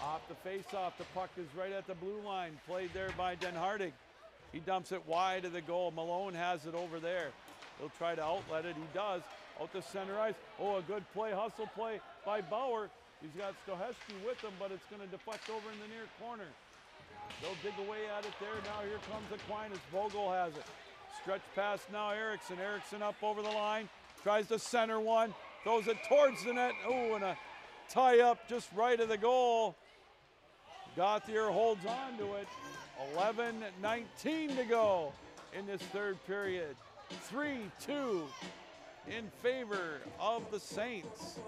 Off the face-off, the puck is right at the blue line, played there by Den Hardig. He dumps it wide of the goal. Malone has it over there. He'll try to outlet it. He does. Out to center ice. Oh, a good play, hustle play by Bauer. He's got Stoheski with him, but it's going to deflect over in the near corner. They'll dig away at it there. Now here comes Aquinas. Vogel has it. Stretch pass now Erickson. Erickson up over the line. Tries to center one. Throws it towards the net. Oh, and a tie up just right of the goal. Gauthier holds on to it. 11 19 to go in this third period. 3 2 in favor of the Saints.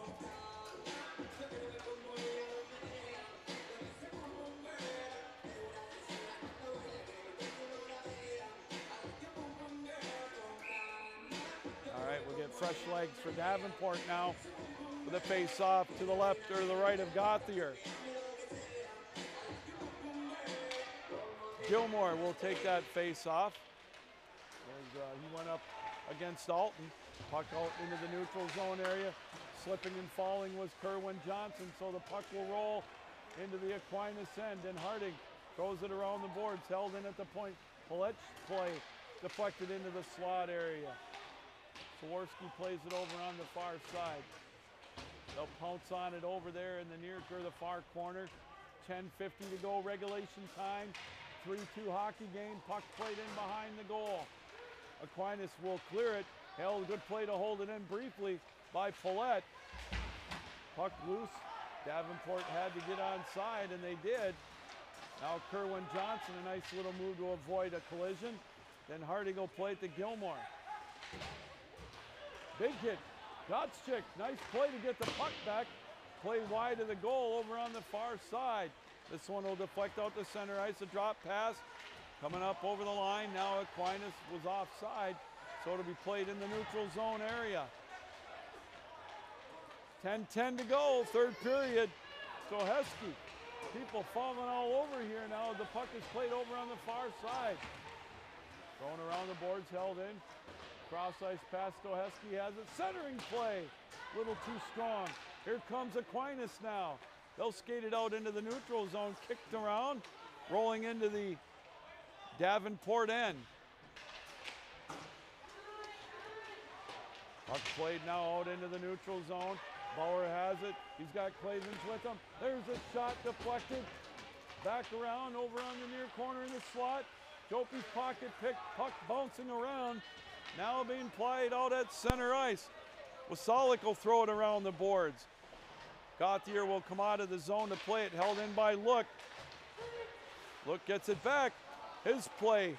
All right, we'll get fresh legs for Davenport now with a face off to the left or the right of Gauthier. Gilmore will take that face off. As, uh, he went up against Alton. Puck out into the neutral zone area. Slipping and falling was Kerwin Johnson, so the puck will roll into the Aquinas end. And Harding throws it around the boards, held in at the point. Paletch play deflected into the slot area. Sawarski plays it over on the far side. They'll pounce on it over there in the near or the far corner. 10:50 to go, regulation time. 3-2 hockey game. Puck played in behind the goal. Aquinas will clear it. Held good play to hold it in briefly by Paulette. Puck loose. Davenport had to get onside, and they did. Now Kerwin Johnson, a nice little move to avoid a collision. Then Harding will play it to Gilmore. Big hit. Gutschik, nice play to get the puck back. Play wide of the goal over on the far side. This one will deflect out the center ice. A drop pass coming up over the line. Now Aquinas was offside, so it'll be played in the neutral zone area. 10-10 to go, third period. Stoheski. People falling all over here now. The puck is played over on the far side. Thrown around the boards, held in. Cross ice pass, Stoheski has it. Centering play, little too strong. Here comes Aquinas now. They'll skate it out into the neutral zone, kicked around, rolling into the Davenport end. Puck played now out into the neutral zone. Bauer has it. He's got Clavens with him. There's a shot deflected. Back around over on the near corner in the slot. Jopi's pocket pick. Puck bouncing around. Now being played out at center ice. Wasalik will throw it around the boards. Gauthier will come out of the zone to play it. Held in by Look. Look gets it back. His play.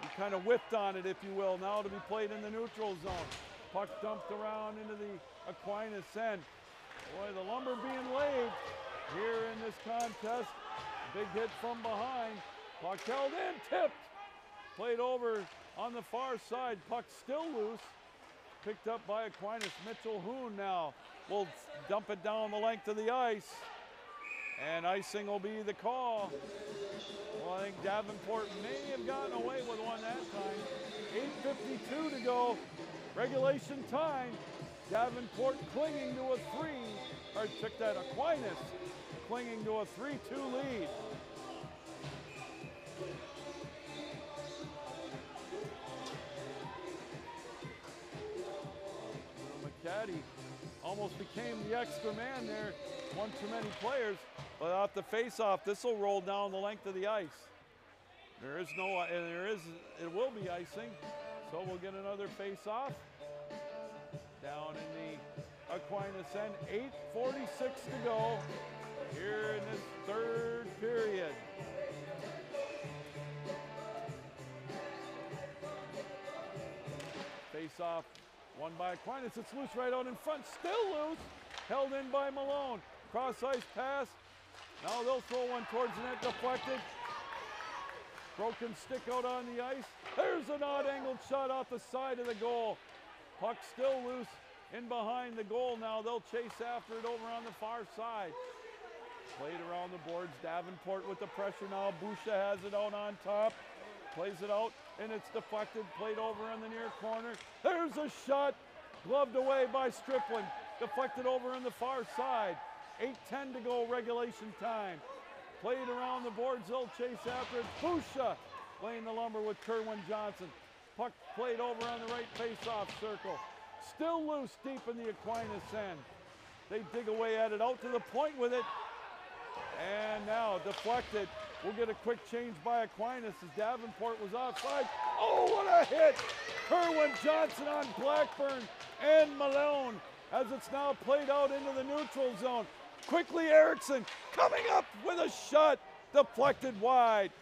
He kind of whipped on it, if you will. Now to be played in the neutral zone. Puck dumped around into the Aquinas end. Boy, the lumber being laid here in this contest. Big hit from behind. Puck held in, tipped. Played over on the far side. Puck still loose. Picked up by Aquinas. Mitchell Hoon now will dump it down the length of the ice. And icing will be the call. Well, I think Davenport may have gotten away with one that time. 8.52 to go. Regulation time. Davenport clinging to a three, or took that Aquinas clinging to a 3 2 McCaddy almost became the extra man there. One too many players, but off the face-off, this will roll down the length of the ice. There is no, and there is, it will be icing. So we'll get another face-off down in the Aquinas end. 8.46 to go here in this third period. Face off, one by Aquinas. It's loose right out in front, still loose. Held in by Malone. Cross ice pass. Now they'll throw one towards the net, deflected. Broken stick out on the ice. There's an odd angled shot off the side of the goal. Puck still loose in behind the goal now. They'll chase after it over on the far side. Played around the boards. Davenport with the pressure now. Busha has it out on top. Plays it out, and it's deflected. Played over in the near corner. There's a shot. Gloved away by Striplin. Deflected over on the far side. 8-10 to go regulation time. Played around the boards, they'll chase after it. Busha playing the lumber with Kerwin Johnson. Puck played over on the right face-off circle. Still loose deep in the Aquinas end. They dig away at it, out to the point with it. And now deflected. We'll get a quick change by Aquinas as Davenport was offside. Oh, what a hit! Kerwin Johnson on Blackburn and Malone as it's now played out into the neutral zone. Quickly Erickson coming up with a shot, deflected wide.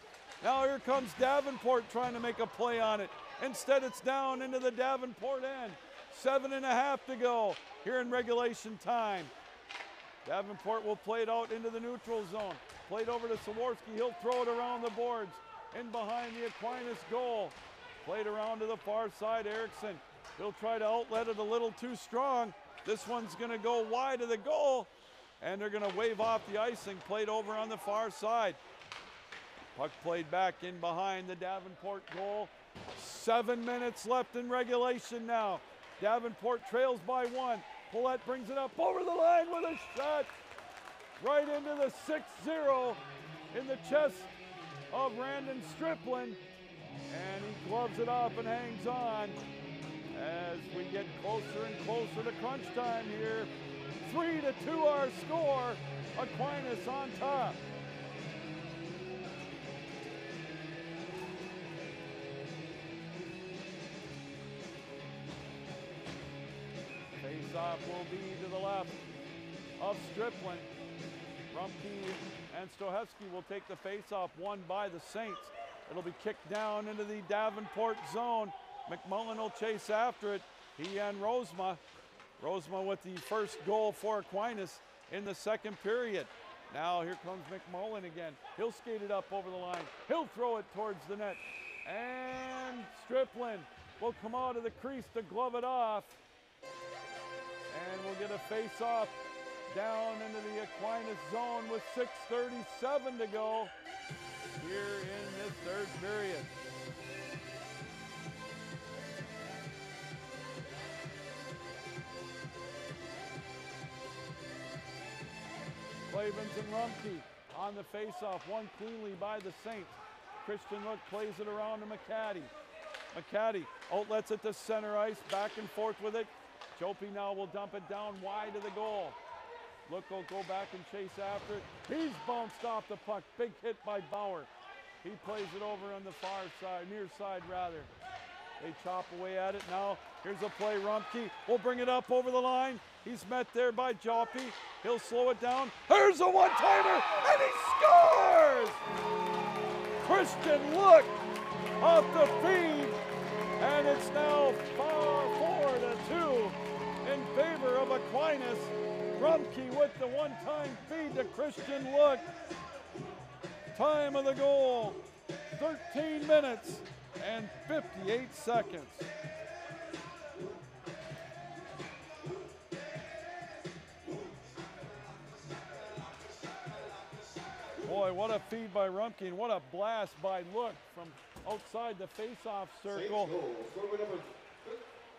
Now here comes Davenport trying to make a play on it. Instead, it's down into the Davenport end. Seven and a half to go here in regulation time. Davenport will play it out into the neutral zone. Played over to Sawarski. He'll throw it around the boards. In behind the Aquinas goal. Played around to the far side. Erickson. He'll try to outlet it a little too strong. This one's going to go wide of the goal. And they're going to wave off the icing. Played over on the far side. Puck played back in behind the Davenport goal. Seven minutes left in regulation now. Davenport trails by one. Paulette brings it up over the line with a shot right into the 6-0 in the chest of Brandon Striplin. And he gloves it up and hangs on as we get closer and closer to crunch time here. Three to two our score. Aquinas on top. Face-off will be to the left of Striplin. Rumpke and Stohevsky will take the faceoff, won by the Saints. It'll be kicked down into the Davenport zone. McMullen will chase after it. He and Rosema. Rosema with the first goal for Aquinas in the second period. Now here comes McMullen again. He'll skate it up over the line. He'll throw it towards the net. And Striplin will come out of the crease to glove it off. And we'll get a face off down into the Aquinas zone with 6.37 to go here in this third period. Clavens and Rumpke on the face-off, one cleanly by the Saints. Christian Look plays it around to McCaddy. McCaddy outlets it to center ice, back and forth with it. Jopi now will dump it down wide of the goal. Look will go back and chase after it. He's bounced off the puck. Big hit by Bauer. He plays it over on the far side, near side rather. They chop away at it now. Here's a play. Rumpke will bring it up over the line. He's met there by Joppy. He'll slow it down. Here's a one-timer, and he scores! Christian Look off the feed, and it's now four, Aquinas. Rumpke with the one-time feed to Christian Look. Time of the goal, 13 minutes and 58 seconds. Boy, what a feed by Rumpke and what a blast by Look from outside the face-off circle.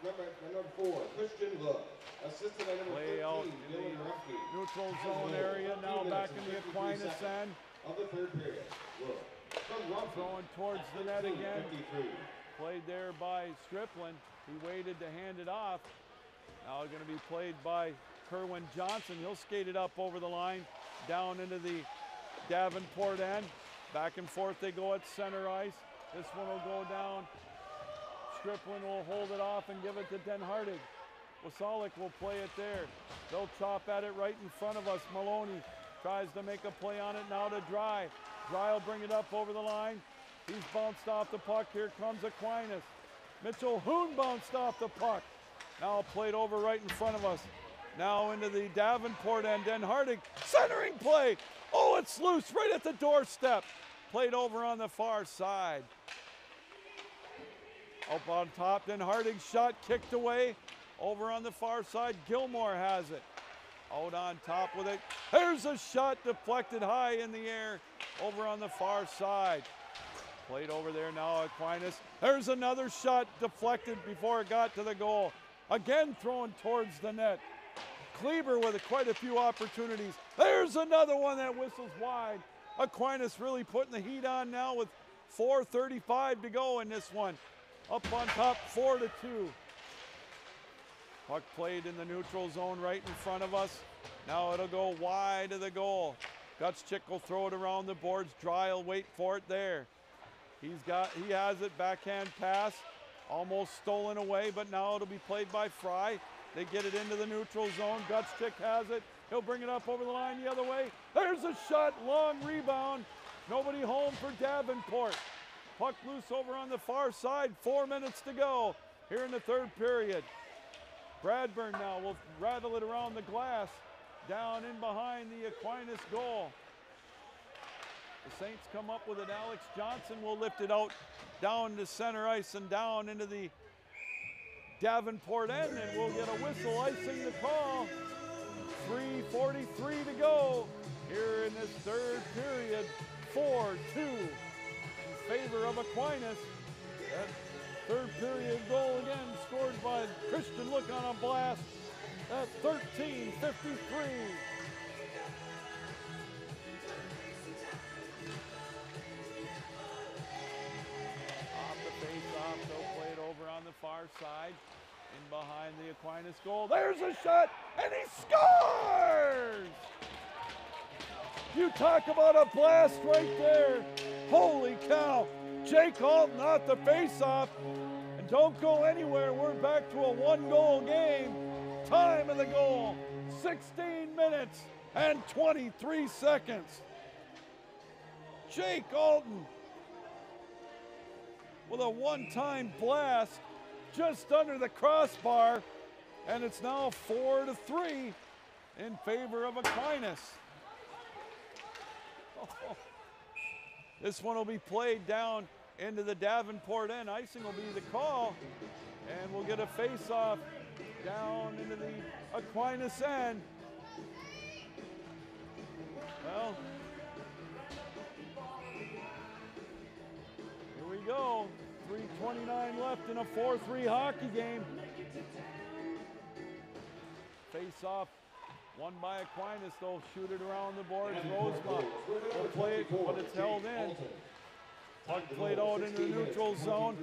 Saints goal. Scorer number, number, number four, Christian Look. Assisted by number Play 13, out Dylan Rumpke. Neutral zone area now back in the Aquinas end. Of the third period. Look. From Rumpke. Throwing towards the net again. 53. Played there by Striplin. He waited to hand it off. Now going to be played by Kerwin Johnson. He'll skate it up over the line, down into the Davenport end. Back and forth they go at center ice. This one will go down. Striplin will hold it off and give it to Den Hardig. Wasalik will play it there. They'll chop at it right in front of us. Maloney tries to make a play on it now to Dry. Dry will bring it up over the line. He's bounced off the puck. Here comes Aquinas. Mitchell Hoon bounced off the puck. Now played over right in front of us. Now into the Davenport end. Den Hardig centering play. Oh, it's loose right at the doorstep. Played over on the far side. Up on top, then Harding shot kicked away. Over on the far side, Gilmore has it. Out on top with it. There's a shot deflected high in the air over on the far side. Played over there now, Aquinas. There's another shot deflected before it got to the goal. Again thrown towards the net. Kleber with quite a few opportunities. There's another one that whistles wide. Aquinas really putting the heat on now with 4.35 to go in this one. Up on top, 4 to 2. Puck played in the neutral zone right in front of us. Now it'll go wide of the goal. Gutschik will throw it around the boards. Dry will wait for it there. He's got, he has it, backhand pass, almost stolen away, but now it'll be played by Fry. They get it into the neutral zone. Gutschik has it. He'll bring it up over the line the other way. There's a shot, long rebound. Nobody home for Davenport. Puck loose over on the far side. Four minutes to go here in the third period. Bradburn now will rattle it around the glass down in behind the Aquinas goal. The Saints come up with it. Alex Johnson will lift it out down to center ice and down into the Davenport end, and we'll get a whistle icing the call. 3.43 to go here in this third period. 4 2 in favor of Aquinas. That third period goal again scored by Christian Look on a blast at 13 53. Off they'll play it over on the far side. In behind the Aquinas goal. There's a shot, and he scores! You talk about a blast right there. Holy cow. Jake Alton off the face-off. And don't go anywhere. We're back to a one-goal game. Time of the goal, 16 minutes and 23 seconds. Jake Alton with a one-time blast just under the crossbar, and it's now four to three in favor of Aquinas. [LAUGHS] This one will be played down into the Davenport end. Icing will be the call, and we'll get a face-off down into the Aquinas end. Well, here we go. 3.29 left in a 4-3 hockey game. Face won by Aquinas. They'll shoot it around the boards. Rosema will play it, but it's held in. Puck played out into the neutral zone.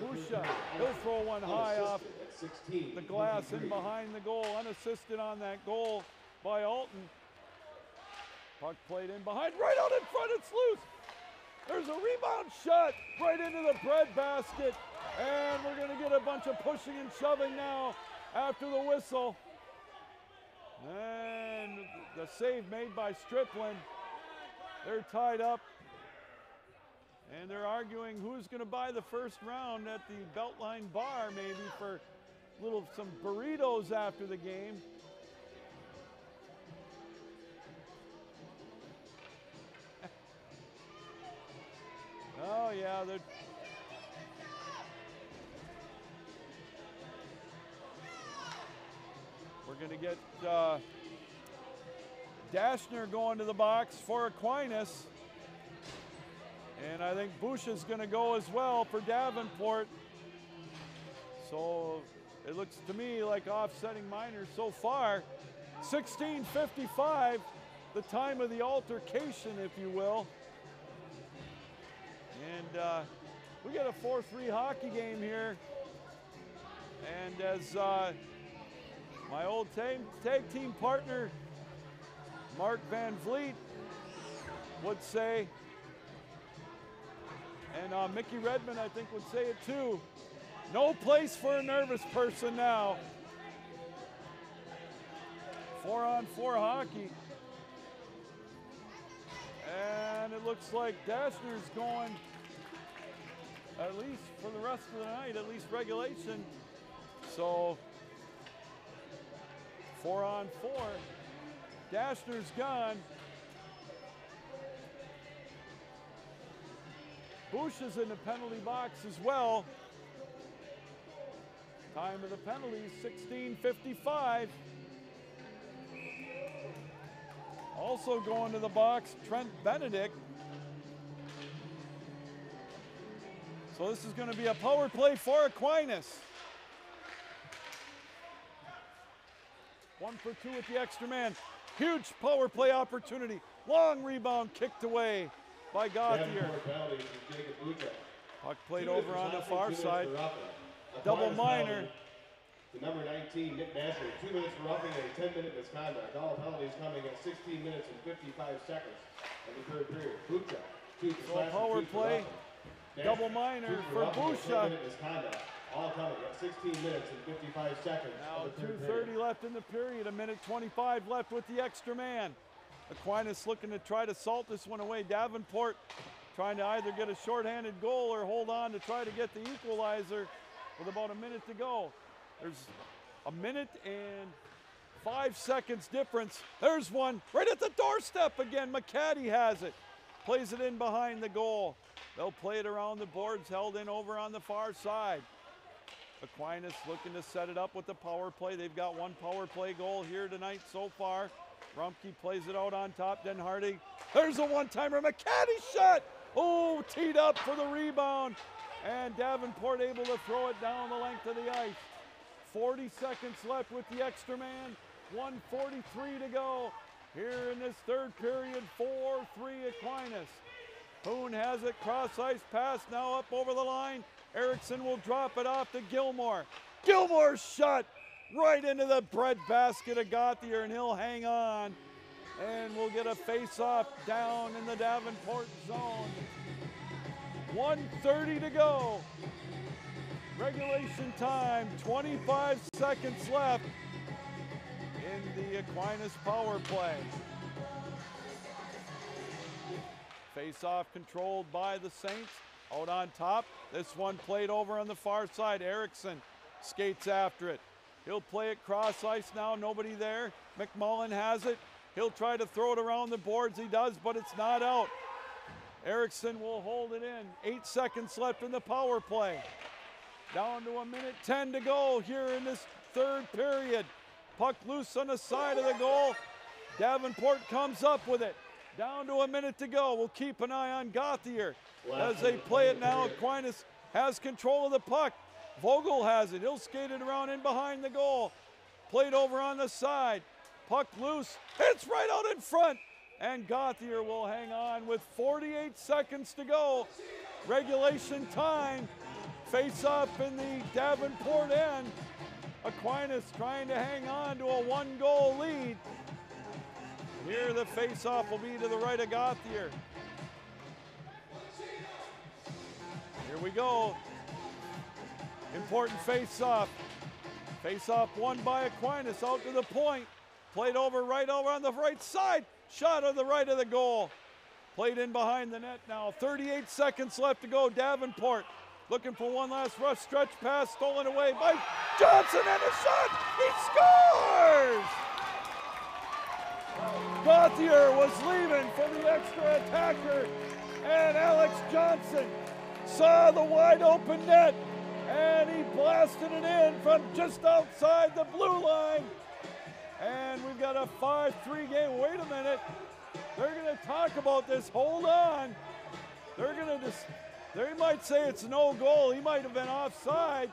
Busha, he'll throw one high off the glass in behind the goal, unassisted on that goal by Alton. Puck played in behind, right out in front, it's loose. There's a rebound shot right into the bread basket. And we're going to get a bunch of pushing and shoving now after the whistle. And the save made by Strickland. They're tied up. And they're arguing who's going to buy the first round at the Beltline Bar, maybe for little some burritos after the game. [LAUGHS] oh yeah, they're We're going to get uh, Dashner going to the box for Aquinas. And I think Bush is going to go as well for Davenport. So it looks to me like offsetting minors so far. 1655, the time of the altercation, if you will. And uh, we got a 4 3 hockey game here. And as uh, my old tag, team partner, Mark Van Vliet, would say, and uh, Mickey Redmond, I think, would say it too. No place for a nervous person now. Four on four hockey. And it looks like Dashner's going, at least for the rest of the night, at least regulation. So, four on four. Dashner's gone. Bush is in the penalty box as well. Time of the penalties, 16.55. Also going to the box, Trent Benedict. So this is going to be a power play for Aquinas. One for two with the extra man. Huge power play opportunity. Long rebound kicked away by Gauthier. Davenport penalty is Jacob Bucha. Puck played over on the far side. Double minor. To number 19, Nick Dashner, two minutes for roughing and a 10-minute misconduct. All penalties coming at 16 minutes and 55 seconds in the third period. Bucha, two for So power play. Double minor two for roughing and a Bucha. 10-minute misconduct. All coming at 16 minutes and 55 seconds Now of the third period. 2.30 left in the period, a minute 25 left with the extra man. Aquinas looking to try to salt this one away. Davenport trying to either get a shorthanded goal or hold on to try to get the equalizer with about a minute to go. There's a minute and five seconds difference. There's one right at the doorstep again. McCaddy has it. Plays it in behind the goal. They'll play it around the boards, held in over on the far side. Aquinas looking to set it up with the power play. They've got one power play goal here tonight so far. Rumpke plays it out on top. Then Hardy. There's a one-timer. McCaddy shot. Oh, teed up for the rebound. And Davenport able to throw it down the length of the ice. 40 seconds left with the extra man. 143 to go. Here in this third period, 4-3 Aquinas. Hoon has it, cross ice pass now up over the line. Erickson will drop it off to Gilmore. Gilmore's shot right into the bread basket of Gauthier, and he'll hang on. And we'll get a face off down in the Davenport zone. 130 to go. Regulation time, 25 seconds left in the Aquinas power play. Face off controlled by the Saints. Out on top. This one played over on the far side. Erickson skates after it. He'll play it cross ice now. Nobody there. McMullen has it. He'll try to throw it around the boards. He does, but it's not out. Erickson will hold it in. Eight seconds left in the power play. Down to a minute 10 to go here in this third period. Puck loose on the side of the goal. Davenport comes up with it. Down to a minute to go. We'll keep an eye on Gauthier as they play it now. Aquinas has control of the puck. Vogel has it. He'll skate it around in behind the goal. Played over on the side. Puck loose. It's right out in front. And Gauthier will hang on with 48 seconds to go. Regulation time. Face up in the Davenport end. Aquinas trying to hang on to a one goal lead. Here the face off will be to the right of Gauthier. Here we go. Important face off. Face off won by Aquinas out to the point. Played over right over on the right side. Shot on the right of the goal. Played in behind the net now. 38 seconds left to go. Davenport looking for one last rush stretch pass stolen away by Johnson and a shot. He scores! Gauthier was leaving for the extra attacker, and Alex Johnson saw the wide open net, and he blasted it in from just outside the blue line. And we've got a 5-3 game. Wait a minute. They're going to talk about this. Hold on. They're going to just, they might say it's no goal. He might have been offside.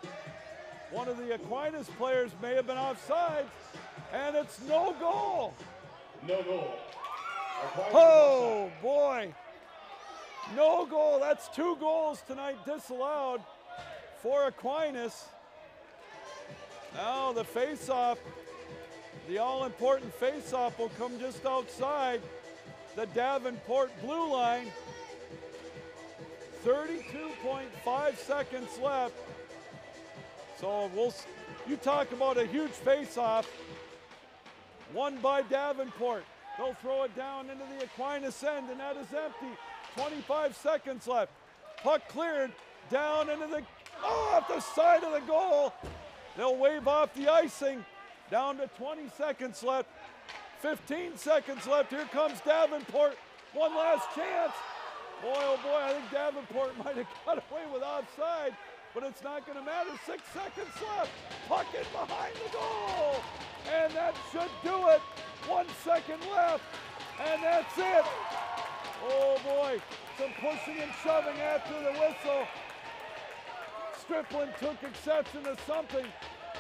One of the Aquinas players may have been offside, and it's no goal. No goal. Oh boy. No goal. That's two goals tonight disallowed for Aquinas. Now the face-off, the all-important face-off will come just outside the Davenport blue line. 32.5 seconds left. So we'll, you talk about a huge face-off. Won by Davenport. They'll throw it down into the Aquinas end, and that is empty. 25 seconds left. Puck cleared down into the oh, off the side of the goal. They'll wave off the icing. Down to 20 seconds left. 15 seconds left. Here comes Davenport. One last chance. Boy, oh boy, I think Davenport [LAUGHS] might have got away with offside, but it's not going to matter. Six seconds left. Puck in behind the goal. And that should do it. One second left. And that's it. Oh boy, some pushing and shoving after the whistle. Strickland took exception to something.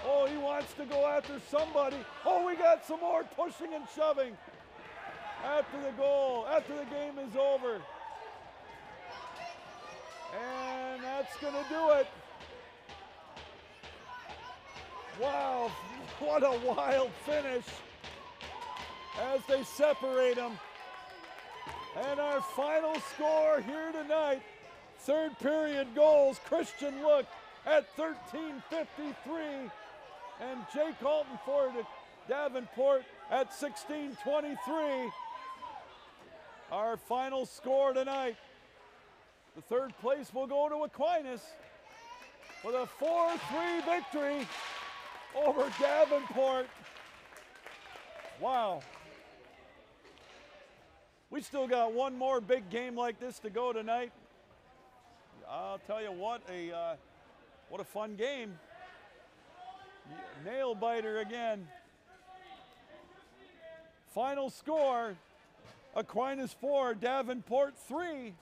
Oh, he wants to go after somebody. Oh, we got some more pushing and shoving after the goal, after the game is over. And that's going to do it. Wow, what a wild finish as they separate them. And our final score here tonight, third period goals, Christian Look at 1353 and Jake Altenford at Davenport at 1623. Our final score tonight. The third place will go to Aquinas with a 4-3 victory over Davenport. Wow. We still got one more big game like this to go tonight. I'll tell you what, a uh, what a fun game. Nail biter again. Final score Aquinas 4, Davenport 3.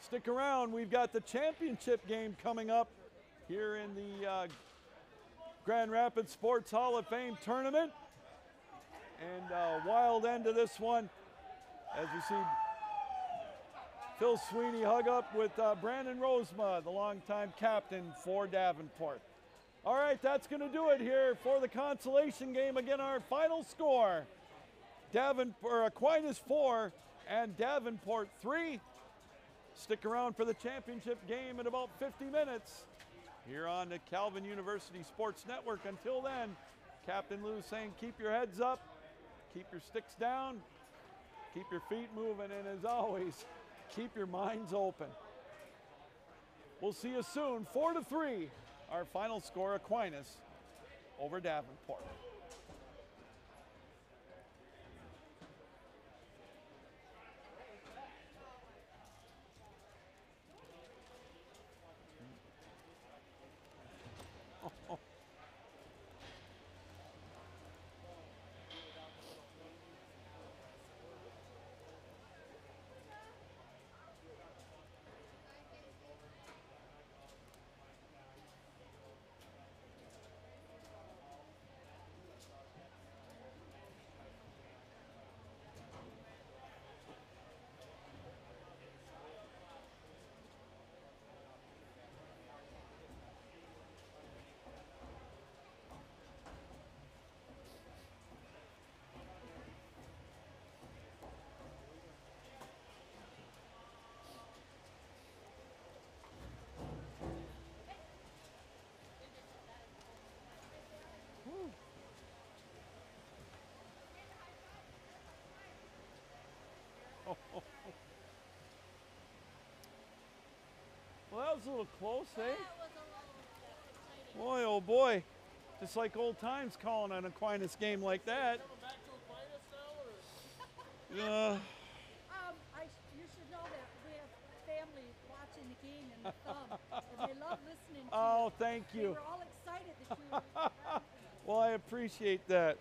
Stick around, we've got the championship game coming up here in the uh, Grand Rapids Sports Hall of Fame tournament. And a wild end to this one as you see Phil Sweeney hug up with uh, Brandon Rosema, the longtime captain for Davenport. All right, that's going to do it here for the consolation game. Again, our final score Davenport, Aquinas 4 and Davenport 3. Stick around for the championship game in about 50 minutes here on the Calvin University Sports Network. Until then, Captain Lou saying keep your heads up, keep your sticks down, keep your feet moving, and as always, keep your minds open. We'll see you soon. Four to three, our final score Aquinas over Davenport. [LAUGHS] Well, that was a little close, eh? Boy, oh boy. Just like old times calling an Aquinas game like that. [LAUGHS] Uh, Um, I, you should know that we have family watching the game in the thumb, and they love listening to [LAUGHS] oh, you. thank They you. were all excited that you were. Well, I appreciate that.